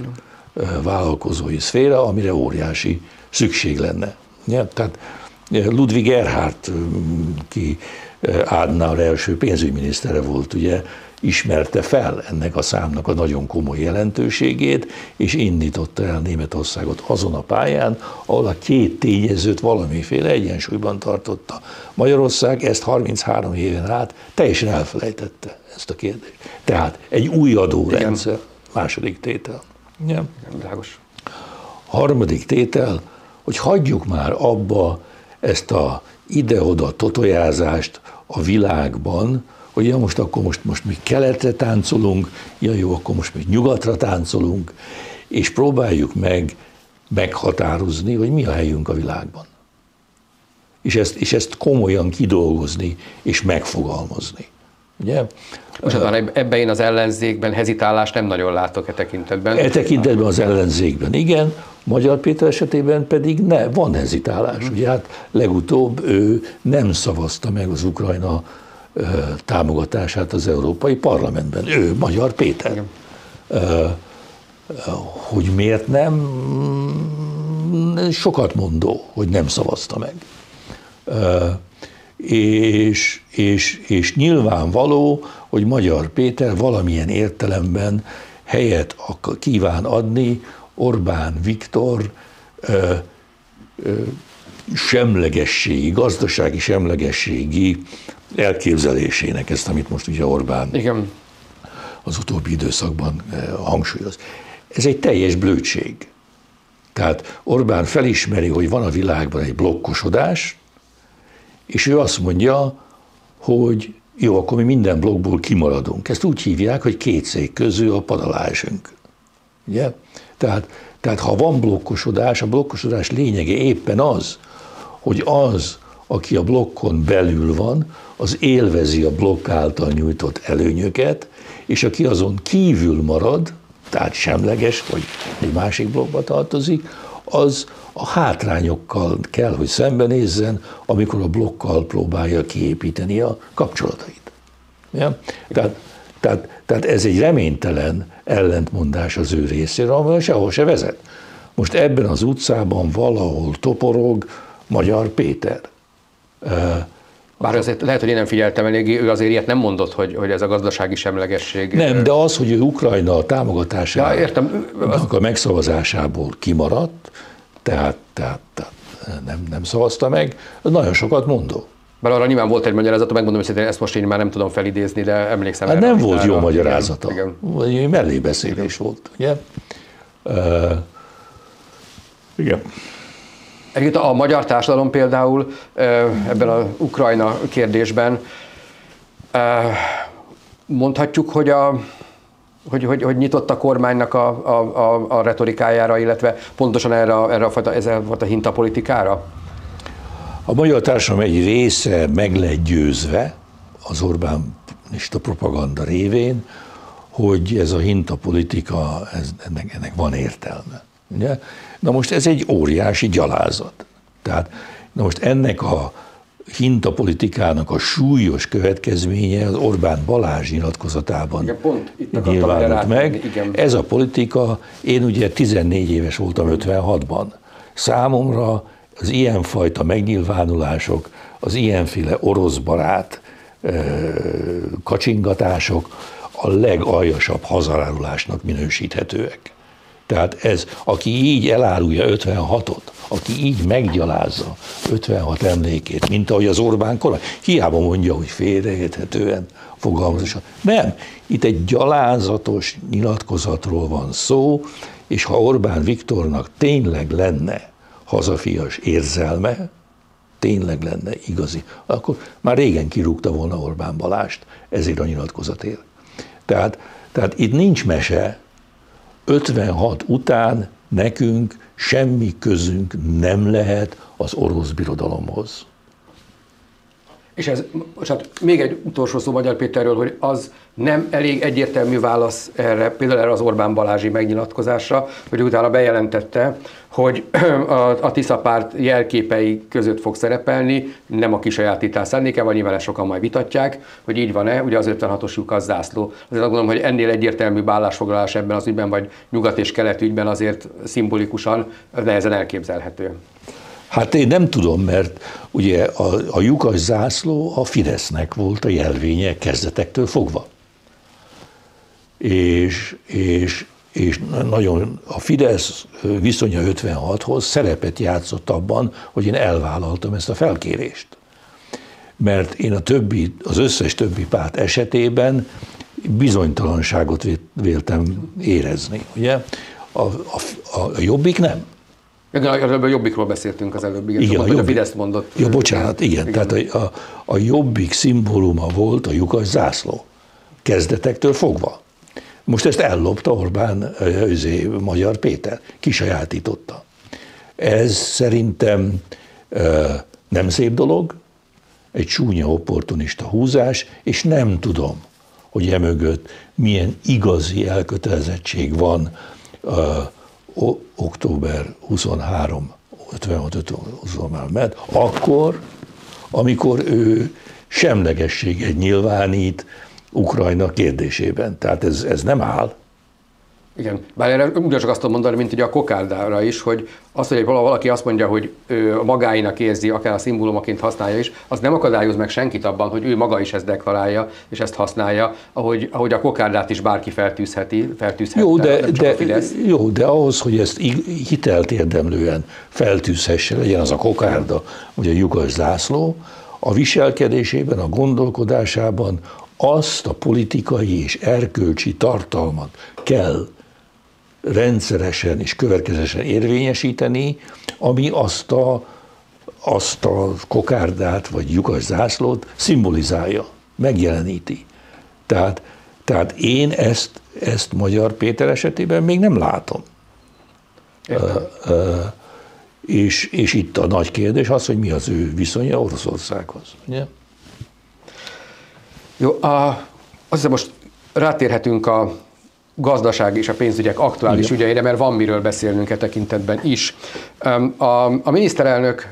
vállalkozói szféra, amire óriási szükség lenne. Ja, tehát Ludwig Erhard, ki Adenauer első pénzügyminisztere volt, ugye, ismerte fel ennek a számnak a nagyon komoly jelentőségét, és indította el Németországot azon a pályán, ahol a két tényezőt valamiféle egyensúlyban tartotta. Magyarország ezt 33 éven át teljesen elfelejtette ezt a kérdést. Tehát egy új adórendszer, második tétel. Ja. Világos. Harmadik tétel, hogy hagyjuk már abba ezt a ide-oda totojázást a világban, hogy ja, most akkor most, most mi keletre táncolunk, ja jó, akkor most mi nyugatra táncolunk, és próbáljuk meg meghatározni, hogy mi a helyünk a világban. És ezt, és ezt komolyan kidolgozni és megfogalmazni. Ugye? Most hát ebben én az ellenzékben hezitálást nem nagyon látok e tekintetben. E tekintetben az ellenzékben igen, Magyar Péter esetében pedig ne, van hezitálás. Mm. Ugye hát legutóbb ő nem szavazta meg az Ukrajna támogatását az Európai Parlamentben. Ő, Magyar Péter. Igen. Hogy miért nem, sokat mondó, hogy nem szavazta meg. És, és, és nyilvánvaló, hogy Magyar Péter valamilyen értelemben helyet kíván adni Orbán Viktor ö, ö, semlegességi, gazdasági semlegességi elképzelésének, ezt, amit most ugye Orbán Igen. az utóbbi időszakban hangsúlyoz. Ez egy teljes blödség. Tehát Orbán felismeri, hogy van a világban egy blokkosodás, és ő azt mondja, hogy jó, akkor mi minden blokkból kimaradunk. Ezt úgy hívják, hogy két szék közül a pad alá esünk. Ugye? Tehát, tehát ha van blokkosodás, a blokkosodás lényege éppen az, hogy az, aki a blokkon belül van, az élvezi a blokk által nyújtott előnyöket, és aki azon kívül marad, tehát semleges, vagy egy másik blokkba tartozik, az a hátrányokkal kell, hogy szembenézzen, amikor a blokkal próbálja kiépíteni a kapcsolatait. Ja? Tehát, tehát, tehát ez egy reménytelen ellentmondás az ő részéről, amely sehol se vezet. Most ebben az utcában valahol toporog Magyar Péter. Bár azért lehet, hogy én nem figyeltem eléggé, ő azért ilyet nem mondott, hogy, hogy ez a gazdasági semlegesség. Nem, de az, hogy ő Ukrajna támogatásának ja, értem. a megszavazásából kimaradt, tehát, tehát, tehát nem, nem szavazta meg, nagyon sokat mondó. Bár arra nyilván volt egy magyarázata, megmondom, hogy ezt most én már nem tudom felidézni, de emlékszem. Hát nem volt jó magyarázata. Igen, igen. Mellébeszélés volt, ugye? Uh, igen. Egyébként a magyar társadalom például ebben az Ukrajna kérdésben mondhatjuk, hogy a, hogy, hogy, hogy nyitott a kormánynak a, a, a, a retorikájára, illetve pontosan erre, a, erre a fajta, ez a fajta hintapolitikára? A magyar társadalom egy része meg lett győzve az Orbánista propaganda révén, hogy ez a hintapolitika, ez, ennek, ennek van értelme. Ugye? Na most ez egy óriási gyalázat. Tehát, na most ennek a hintapolitikának a súlyos következménye az Orbán Balázs nyilatkozatában igen, pont itt nyilvánult meg. Igen. Ez a politika, én ugye 14 éves voltam 56-ban. Számomra az ilyenfajta megnyilvánulások, az ilyenféle orosz barát kacsingatások a legaljasabb hazarárulásnak minősíthetőek. Tehát ez, aki így elárulja 56-ot, aki így meggyalázza 56 emlékét, mint ahogy az Orbán kormány, hiába mondja, hogy félreérthetően fogalmazása. Nem, itt egy gyalázatos nyilatkozatról van szó, és ha Orbán Viktornak tényleg lenne hazafias érzelme, tényleg lenne igazi, akkor már régen kirúgta volna Orbán Balást ezért a nyilatkozatért. Tehát, tehát itt nincs mese, 56 után nekünk semmi közünk nem lehet az orosz birodalomhoz. És ez, hát még egy utolsó szó Magyar Péterről, hogy az nem elég egyértelmű válasz erre, például erre az Orbán Balázsi megnyilatkozásra, hogy utána bejelentette, hogy a, a Tisza párt jelképei között fog szerepelni, nem a kisajátítás szándékával, nyilván ezt sokan majd vitatják, hogy így van-e, ugye az 56-os lyukas zászló. Azért azt gondolom, hogy ennél egyértelmű állásfoglalás ebben az ügyben, vagy nyugat és kelet ügyben azért szimbolikusan nehezen elképzelhető. Hát én nem tudom, mert ugye a, a lyukas zászló a Fidesznek volt a jelvénye kezdetektől fogva. És, és, és nagyon a Fidesz viszonya 56-hoz szerepet játszott abban, hogy én elvállaltam ezt a felkérést. Mert én a többi, az összes többi párt esetében bizonytalanságot véltem érezni. Ugye? A, a, a jobbik nem. Igen, a Jobbikról beszéltünk az előbb, igen, igen a, jobbik, a Fidesz mondott. Ja, bocsánat, igen, igen. tehát a, a, a Jobbik szimbóluma volt a lyukas zászló, kezdetektől fogva. Most ezt ellopta Orbán őzé, Magyar Péter, kisajátította. Ez szerintem nem szép dolog, egy csúnya opportunista húzás, és nem tudom, hogy emögött milyen igazi elkötelezettség van október 23, 56, 53 mert akkor, amikor ő semlegességet nyilvánít Ukrajna kérdésében. Tehát ez, ez nem áll. Igen, bár erre ugyancsak azt tudom mondani, mint ugye a kokárdára is, hogy az, hogy valaki azt mondja, hogy ő magáinak érzi, akár a szimbólumaként használja is, az nem akadályoz meg senkit abban, hogy ő maga is ezt deklarálja, és ezt használja, ahogy, ahogy a kokárdát is bárki feltűzheti, feltűzheti. Jó, de, de, jó, de ahhoz, hogy ezt hitelt érdemlően feltűzhesse, legyen az a kokárda, vagy a lyukas zászló, a viselkedésében, a gondolkodásában azt a politikai és erkölcsi tartalmat kell rendszeresen és következetesen érvényesíteni, ami azt a, azt a kokárdát vagy lyukas zászlót szimbolizálja, megjeleníti. Tehát, tehát én ezt, ezt Magyar Péter esetében még nem látom. Uh, uh, és, és itt a nagy kérdés az, hogy mi az ő viszonya Oroszországhoz. Ugye? Jó, a, azt hiszem most rátérhetünk a gazdaság és a pénzügyek aktuális Igen. ügyeire, mert van miről beszélnünk e tekintetben is. A, a miniszterelnök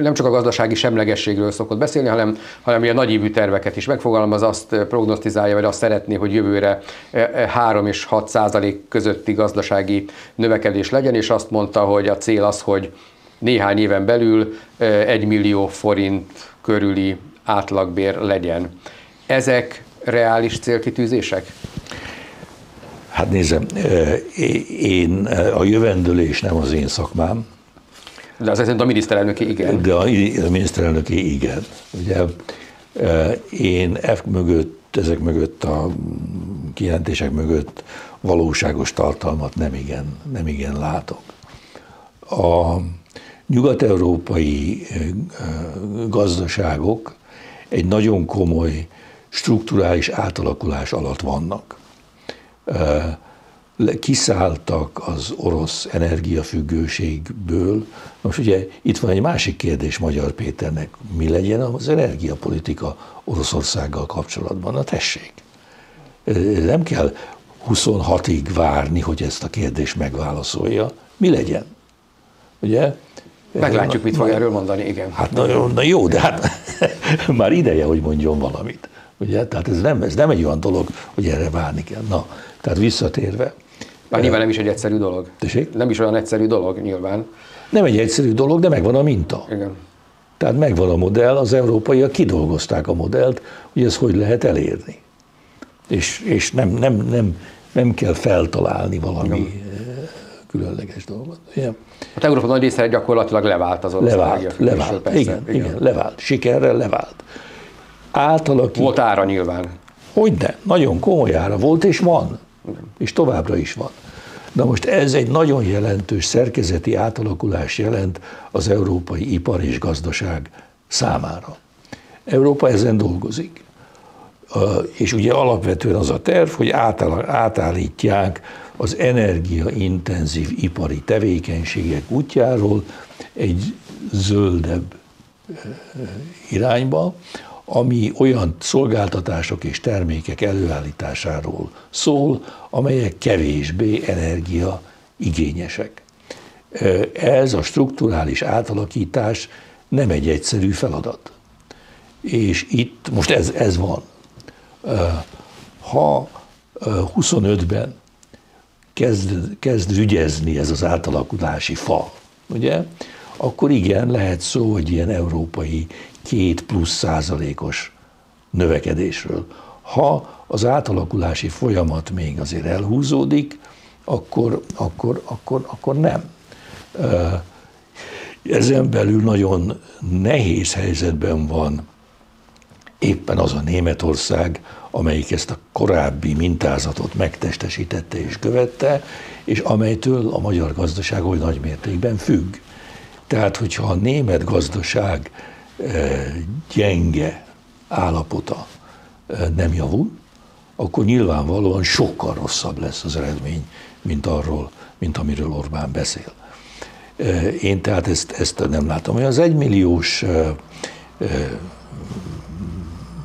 nem csak a gazdasági semlegességről szokott beszélni, hanem, hanem ilyen nagyívű terveket is megfogalmaz, azt prognosztizálja, vagy azt szeretné, hogy jövőre 3 és 6 százalék közötti gazdasági növekedés legyen, és azt mondta, hogy a cél az, hogy néhány éven belül 1 millió forint körüli átlagbér legyen. Ezek reális célkitűzések? Hát nézem, én a jövendőlés nem az én szakmám. De az szerint a miniszterelnöki igen. De a, a miniszterelnöki igen. Ugye én F mögött, ezek mögött a kijelentések mögött valóságos tartalmat nem igen, nem igen látok. A nyugat-európai gazdaságok egy nagyon komoly strukturális átalakulás alatt vannak kiszálltak az orosz energiafüggőségből. Most ugye itt van egy másik kérdés Magyar Péternek, mi legyen az energiapolitika Oroszországgal kapcsolatban? Na tessék, nem kell 26-ig várni, hogy ezt a kérdést megválaszolja. Mi legyen? Ugye? Meglátjuk, mit fog erről mondani, igen. Hát na, na jó, de hát már ideje, hogy mondjon valamit. Ugye? Tehát ez nem, ez nem egy olyan dolog, hogy erre várni kell. Na, tehát visszatérve. Már nyilván nem is egy egyszerű dolog. Tessék? Nem is olyan egyszerű dolog, nyilván. Nem egy egyszerű dolog, de megvan a minta. Igen. Tehát megvan a modell, az európaiak kidolgozták a modellt, hogy ez hogy lehet elérni. És, és nem, nem, nem, nem kell feltalálni valami Igen. különleges dolgot. Igen. Hát Európa nagy része gyakorlatilag levált az Levált, levált. Persze. Igen, igen, igen, levált. Sikerrel levált. Átalakít... Volt ára nyilván. Hogyne, nagyon komoly ára volt, és van. És továbbra is van. Na most ez egy nagyon jelentős szerkezeti átalakulás jelent az európai ipar és gazdaság számára. Európa ezen dolgozik. És ugye alapvetően az a terv, hogy átállítják az energiaintenzív ipari tevékenységek útjáról egy zöldebb irányba, ami olyan szolgáltatások és termékek előállításáról szól, amelyek kevésbé energia igényesek. Ez a strukturális átalakítás nem egy egyszerű feladat. És itt most ez, ez van. Ha 25-ben kezd, kezd ügyezni ez az átalakulási fa, ugye, akkor igen, lehet szó, hogy ilyen európai két plusz százalékos növekedésről. Ha az átalakulási folyamat még azért elhúzódik, akkor, akkor, akkor, akkor nem. Ezen belül nagyon nehéz helyzetben van éppen az a Németország, amelyik ezt a korábbi mintázatot megtestesítette és követte, és amelytől a magyar gazdaság oly nagy mértékben függ Tehát, hogyha a német gazdaság gyenge állapota nem javul, akkor nyilvánvalóan sokkal rosszabb lesz az eredmény, mint arról, mint amiről Orbán beszél. Én tehát ezt, ezt nem látom. Az egymilliós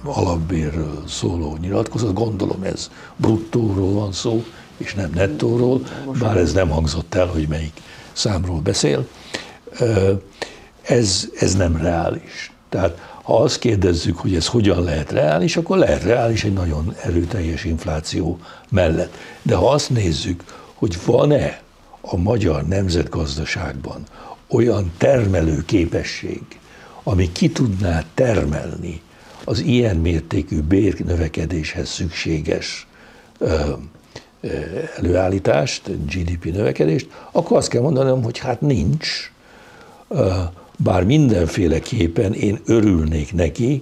alapbérről szóló nyilatkozat, gondolom ez bruttóról van szó, és nem nettóról, bár ez nem hangzott el, hogy melyik számról beszél. Ez, ez nem reális. Tehát ha azt kérdezzük, hogy ez hogyan lehet reális, akkor lehet reális egy nagyon erőteljes infláció mellett. De ha azt nézzük, hogy van-e a magyar nemzetgazdaságban olyan termelő képesség, ami ki tudná termelni az ilyen mértékű bérnövekedéshez szükséges előállítást, GDP növekedést, akkor azt kell mondanom, hogy hát nincs, bár mindenféleképpen én örülnék neki,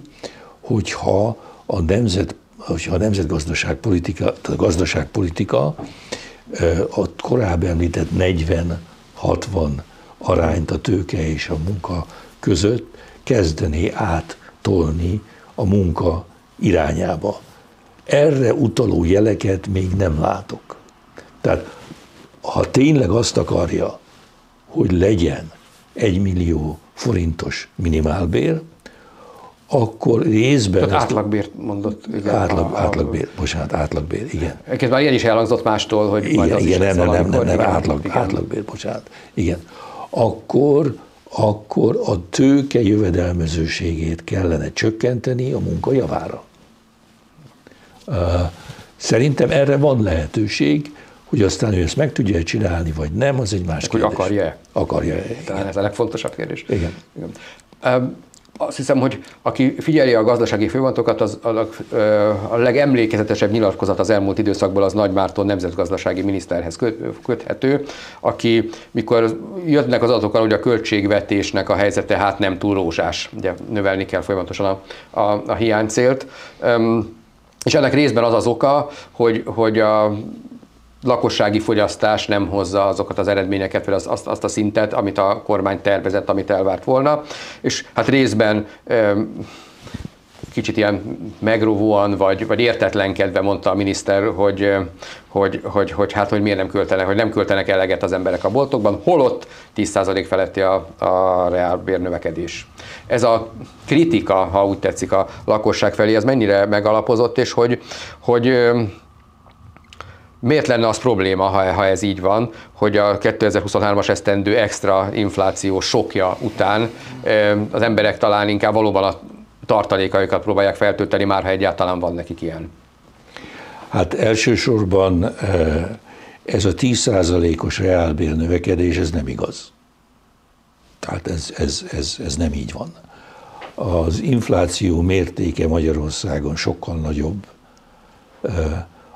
hogyha a nemzet, hogyha a nemzetgazdaságpolitika, a gazdaságpolitika a korábbi említett 40-60 arányt a tőke és a munka között kezdené áttolni a munka irányába. Erre utaló jeleket még nem látok. Tehát ha tényleg azt akarja, hogy legyen egy millió forintos minimálbér, akkor részben... Tehát átlagbért mondott. Igen, átlag, a, átlagbér, bocsánat, átlagbér, igen. Egyébként már ilyen is elhangzott mástól, hogy igen, majd az igen, nem, nem, nem, nem, nem, átlag, igen. átlagbér, bocsánat, igen. Akkor, akkor a tőke jövedelmezőségét kellene csökkenteni a munka javára. Szerintem erre van lehetőség, hogy aztán ő ezt meg tudja csinálni, vagy nem, az egy más Hogy kérdés. akarja-e? Akarja-e, Talán ez a legfontosabb kérdés. Igen. Igen. Um, azt hiszem, hogy aki figyeli a gazdasági főpontokat, az a, a legemlékezetesebb nyilatkozat az elmúlt időszakból az Nagy Márton nemzetgazdasági miniszterhez köthető, aki mikor jönnek az adatok arra, hogy a költségvetésnek a helyzete hát nem túl rózsás, ugye növelni kell folyamatosan a, a, a hiánycélt. Um, és ennek részben az az oka, hogy, hogy a lakossági fogyasztás nem hozza azokat az eredményeket, vagy azt, azt a szintet, amit a kormány tervezett, amit elvárt volna. És hát részben kicsit ilyen megrovóan, vagy, vagy értetlenkedve mondta a miniszter, hogy, hogy, hogy, hogy, hát, hogy miért nem költenek, hogy nem költenek eleget az emberek a boltokban, holott 10% feletti a, a reálbérnövekedés. Ez a kritika, ha úgy tetszik, a lakosság felé, ez mennyire megalapozott, és hogy, hogy Miért lenne az probléma, ha, ez így van, hogy a 2023-as esztendő extra infláció sokja után az emberek talán inkább valóban a tartalékaikat próbálják feltölteni, már ha egyáltalán van nekik ilyen? Hát elsősorban ez a 10%-os reálbér növekedés, ez nem igaz. Tehát ez, ez, ez, ez nem így van. Az infláció mértéke Magyarországon sokkal nagyobb,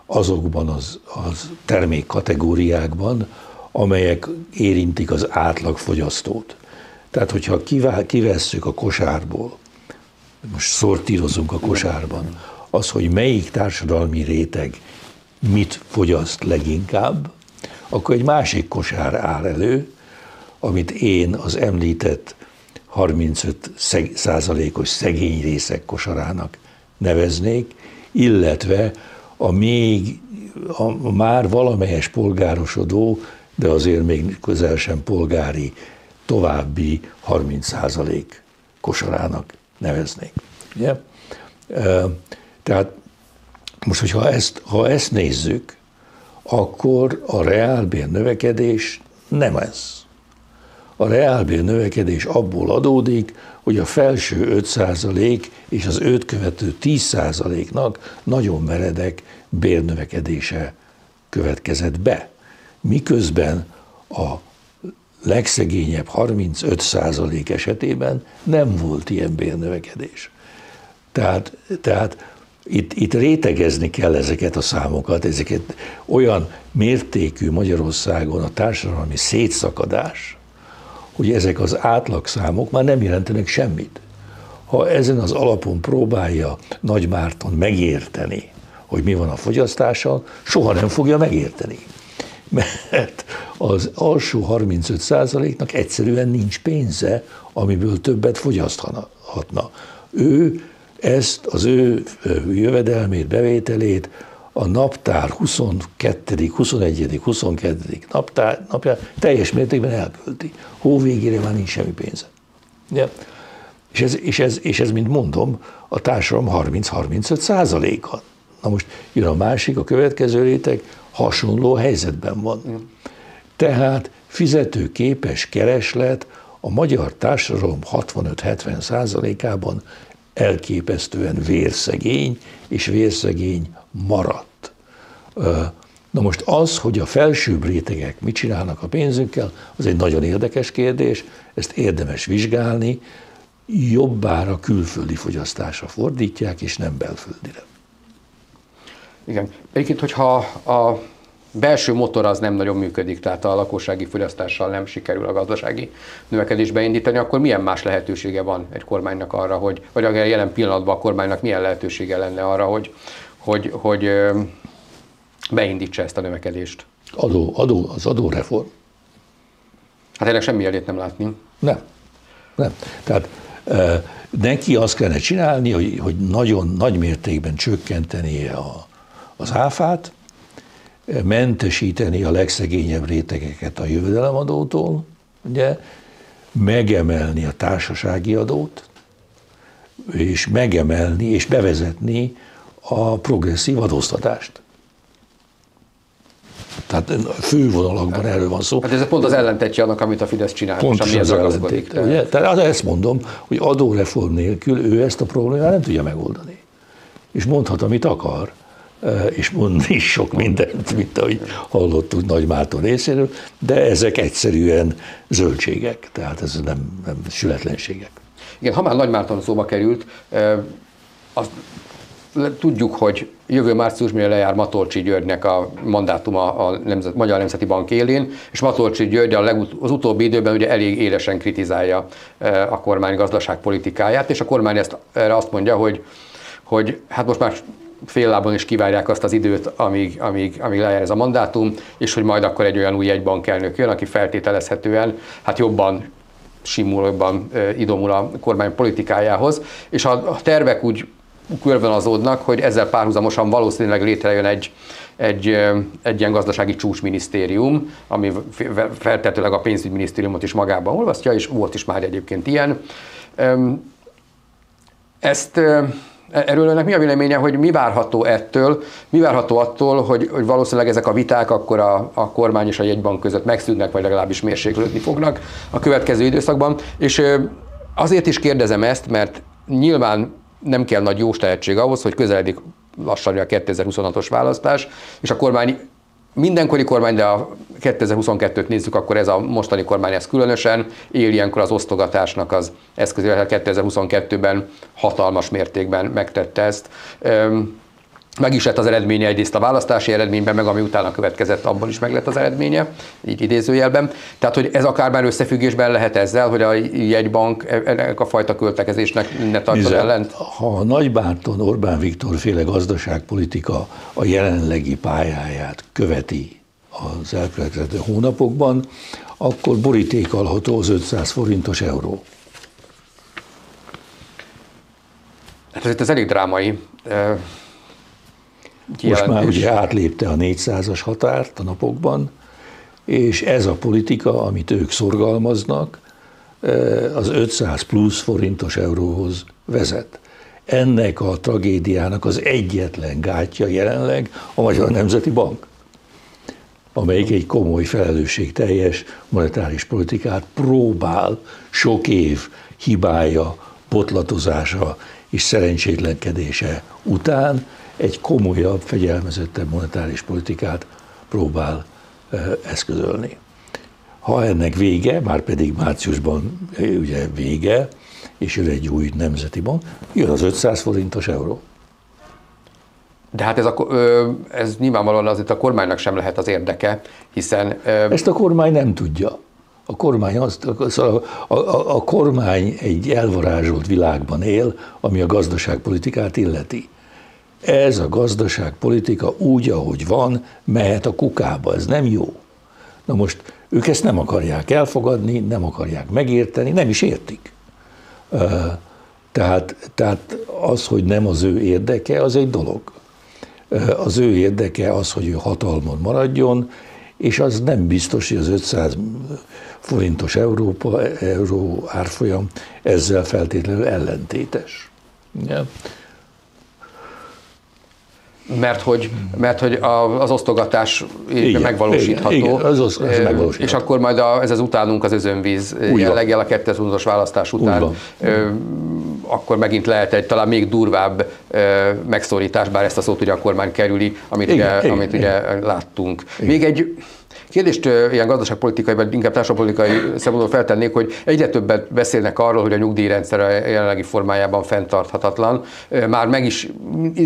azokban az, az termékkategóriákban, amelyek érintik az átlagfogyasztót. Tehát, hogyha kivesszük a kosárból, most szortírozunk a kosárban, az, hogy melyik társadalmi réteg mit fogyaszt leginkább, akkor egy másik kosár áll elő, amit én az említett 35 százalékos szegény részek kosarának neveznék, illetve a még a már valamelyes polgárosodó, de azért még közel sem polgári további 30% kosarának neveznék. Ugye? Tehát most, hogyha ezt, ha ezt nézzük, akkor a reálbér növekedés nem ez. A reálbér növekedés abból adódik, hogy a felső 5% és az őt követő 10%-nak nagyon meredek bérnövekedése következett be. Miközben a legszegényebb 35% esetében nem volt ilyen bérnövekedés. Tehát, tehát itt, itt rétegezni kell ezeket a számokat, ezeket olyan mértékű Magyarországon a társadalmi szétszakadás, hogy ezek az átlagszámok már nem jelentenek semmit. Ha ezen az alapon próbálja Nagy Márton megérteni, hogy mi van a fogyasztással, soha nem fogja megérteni. Mert az alsó 35%-nak egyszerűen nincs pénze, amiből többet fogyaszthatna. Ő ezt, az ő jövedelmét, bevételét a naptár 22., 21., 22. naptár, napján teljes mértékben elkölti. Hó végére már nincs semmi pénze. Ja. És, ez, és, ez, és ez, mint mondom, a társadalom 30-35 százaléka. Na most jön a másik, a következő réteg, hasonló helyzetben van. Tehát fizetőképes kereslet a magyar társadalom 65-70 százalékában elképesztően vérszegény, és vérszegény maradt. Na most az, hogy a felsőbb rétegek mit csinálnak a pénzükkel, az egy nagyon érdekes kérdés, ezt érdemes vizsgálni, jobbára külföldi fogyasztásra fordítják, és nem belföldire. Igen. Egyébként, hogyha a belső motor az nem nagyon működik, tehát a lakossági fogyasztással nem sikerül a gazdasági növekedést beindítani, akkor milyen más lehetősége van egy kormánynak arra, hogy, vagy a jelen pillanatban a kormánynak milyen lehetősége lenne arra, hogy, hogy, hogy beindítsa ezt a növekedést? Adó, adó, az adóreform. Hát ennek semmi elét nem látni. Nem. Nem. Tehát e, neki azt kellene csinálni, hogy, hogy nagyon nagy mértékben csökkentenie a, az áfát, mentesíteni a legszegényebb rétegeket a jövedelemadótól, ugye, megemelni a társasági adót, és megemelni és bevezetni a progresszív adóztatást. Tehát fővonalakban erről van szó. Hát ez pont az ellentetje annak, amit a Fidesz csinál, pont és ami az ellentét. Ugye? Tehát ezt mondom, hogy adóreform nélkül ő ezt a problémát nem tudja megoldani. És mondhat, amit akar, és mondni is sok mindent, mint ahogy hallottuk Nagy Márton részéről, de ezek egyszerűen zöldségek, tehát ez nem, nem sületlenségek. Igen, ha már Nagy Márton szóba került, azt tudjuk, hogy jövő márciusban lejár Matolcsi Györgynek a mandátuma a Nemzet, Magyar Nemzeti Bank élén, és Matolcsi György a legut- az utóbbi időben ugye elég élesen kritizálja a kormány gazdaságpolitikáját, és a kormány ezt, erre azt mondja, hogy, hogy hát most már fél lábon is kivárják azt az időt, amíg, amíg, amíg lejár ez a mandátum, és hogy majd akkor egy olyan új jegybankelnök jön, aki feltételezhetően hát jobban simul, jobban idomul a kormány politikájához, és a tervek úgy körvonalazódnak, hogy ezzel párhuzamosan valószínűleg létrejön egy, egy, egy ilyen gazdasági csúcsminisztérium, ami feltetőleg a pénzügyminisztériumot is magában olvasztja, és volt is már egyébként ilyen. Ezt Erről önnek mi a véleménye, hogy mi várható ettől, mi várható attól, hogy, hogy valószínűleg ezek a viták akkor a, a kormány és a jegybank között megszűnnek, vagy legalábbis mérséklődni fognak a következő időszakban. És azért is kérdezem ezt, mert nyilván nem kell nagy jós tehetség ahhoz, hogy közeledik lassan a 2026-os választás, és a kormány mindenkori kormány, de a 2022-t nézzük, akkor ez a mostani kormány ez különösen él ilyenkor az osztogatásnak az eszközével, 2022-ben hatalmas mértékben megtette ezt meg is lett az eredménye egyrészt a választási eredményben, meg ami utána következett, abban is meg lett az eredménye, így idézőjelben. Tehát, hogy ez akár már összefüggésben lehet ezzel, hogy a jegybank e- ennek a fajta költekezésnek ne tartod ellent? Ha a Nagybárton Orbán Viktor féle gazdaságpolitika a jelenlegi pályáját követi az elkövetkező hónapokban, akkor borítékalható az 500 forintos euró. Hát ez, ez elég drámai. Most már ugye átlépte a 400-as határt a napokban, és ez a politika, amit ők szorgalmaznak, eh, az 500 plusz forintos euróhoz vezet. Ennek a tragédiának az egyetlen gátja jelenleg a Magyar Nemzeti Bank, amelyik egy komoly felelősségteljes monetáris politikát próbál sok év hibája, botlatozása és szerencsétlenkedése után egy komolyabb, fegyelmezettebb monetáris politikát próbál eszközölni. Ha ennek vége, már pedig márciusban ugye vége, és jön egy új nemzeti bank, jön az 500 forintos euró. De hát ez, a, ez nyilvánvalóan azért a kormánynak sem lehet az érdeke, hiszen... Ezt a kormány nem tudja. A kormány, azt, a, a, a, a kormány egy elvarázsolt világban él, ami a gazdaságpolitikát illeti ez a gazdaságpolitika úgy, ahogy van, mehet a kukába. Ez nem jó. Na most ők ezt nem akarják elfogadni, nem akarják megérteni, nem is értik. Tehát, tehát az, hogy nem az ő érdeke, az egy dolog. Az ő érdeke az, hogy ő hatalmon maradjon, és az nem biztos, hogy az 500 forintos Európa, euró árfolyam ezzel feltétlenül ellentétes. Ja mert hogy, mert hogy az osztogatás igen, megvalósítható. Igen, az, az, az megvalósítható. És akkor majd a, ez az utánunk az özönvíz jelleggel a 2020-as választás után, akkor megint lehet egy talán még durvább megszorítás, bár ezt a szót ugye a kormány kerüli, amit, igen, ugye, igen, amit igen. ugye láttunk. Igen. Még egy Kérdést ilyen gazdaságpolitikai, vagy inkább társadalompolitikai szempontból feltennék, hogy egyre többet beszélnek arról, hogy a nyugdíjrendszer a jelenlegi formájában fenntarthatatlan. Már meg is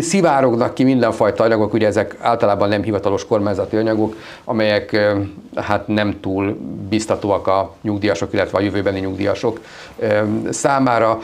szivárognak ki mindenfajta anyagok, ugye ezek általában nem hivatalos kormányzati anyagok, amelyek hát nem túl biztatóak a nyugdíjasok, illetve a jövőbeni nyugdíjasok számára.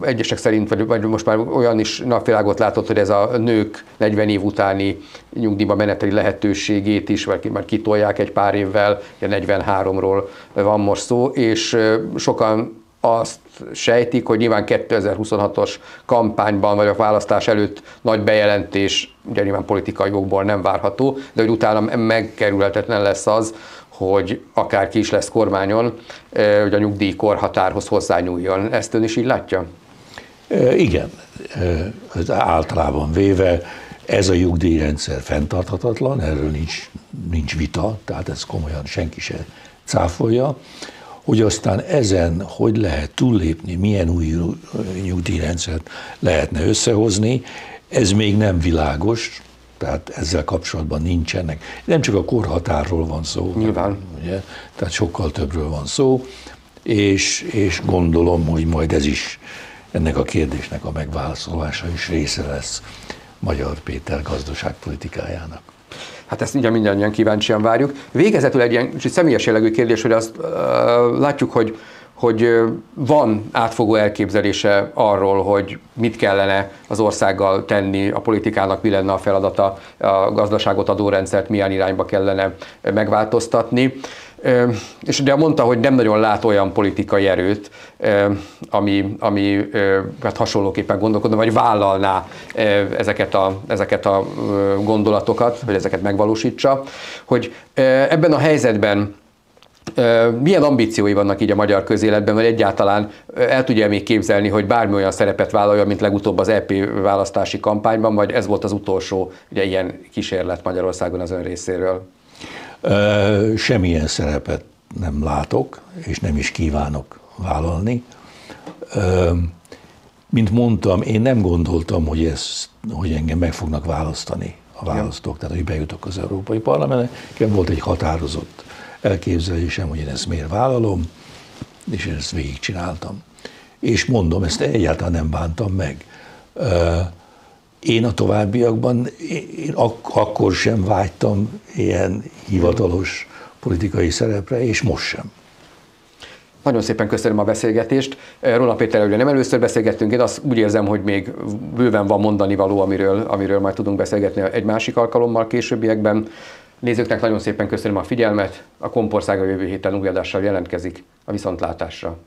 Egyesek szerint, vagy, vagy most már olyan is napvilágot látott, hogy ez a nők 40 év utáni nyugdíjba meneteli lehetőségét is, vagy már kitolják egy pár évvel, 43-ról van most szó, és sokan azt sejtik, hogy nyilván 2026-os kampányban, vagy a választás előtt nagy bejelentés, ugye nyilván politikai jogból nem várható, de hogy utána megkerülhetetlen lesz az, hogy akárki is lesz kormányon, hogy a nyugdíjkorhatárhoz hozzányúljon. Ezt ön is így látja? Igen, általában véve ez a nyugdíjrendszer fenntarthatatlan, erről nincs, nincs vita, tehát ez komolyan senki se cáfolja. Hogy aztán ezen hogy lehet túllépni, milyen új nyugdíjrendszert lehetne összehozni, ez még nem világos, tehát ezzel kapcsolatban nincsenek. Nem csak a korhatárról van szó. Nyilván. Ugye? Tehát sokkal többről van szó, és, és gondolom, hogy majd ez is ennek a kérdésnek a megválaszolása is része lesz Magyar Péter gazdaságpolitikájának. Hát ezt ugye mindannyian kíváncsian várjuk. Végezetül egy ilyen személyes jellegű kérdés, hogy azt uh, látjuk, hogy hogy van átfogó elképzelése arról, hogy mit kellene az országgal tenni, a politikának mi lenne a feladata, a gazdaságot, adórendszert milyen irányba kellene megváltoztatni. És ugye mondta, hogy nem nagyon lát olyan politikai erőt, ami, ami hát hasonlóképpen gondolkodna, vagy vállalná ezeket a, ezeket a gondolatokat, hogy ezeket megvalósítsa, hogy ebben a helyzetben milyen ambíciói vannak így a magyar közéletben, vagy egyáltalán el tudja még képzelni, hogy bármi olyan szerepet vállalja, mint legutóbb az EP választási kampányban, vagy ez volt az utolsó ugye, ilyen kísérlet Magyarországon az ön részéről? Semmilyen szerepet nem látok, és nem is kívánok vállalni. Mint mondtam, én nem gondoltam, hogy, ez, hogy engem meg fognak választani a választók, tehát hogy bejutok az Európai Parlamentbe. Nekem volt egy határozott elképzelésem, hogy én ezt miért vállalom, és én ezt végigcsináltam. És mondom, ezt egyáltalán nem bántam meg. Én a továbbiakban, én ak- akkor sem vágytam ilyen hivatalos politikai szerepre, és most sem. Nagyon szépen köszönöm a beszélgetést. Róla Péter ugye nem először beszélgettünk, én azt úgy érzem, hogy még bőven van mondani való, amiről, amiről majd tudunk beszélgetni egy másik alkalommal későbbiekben. Nézőknek nagyon szépen köszönöm a figyelmet, a Kompország a jövő héten új jelentkezik a viszontlátásra.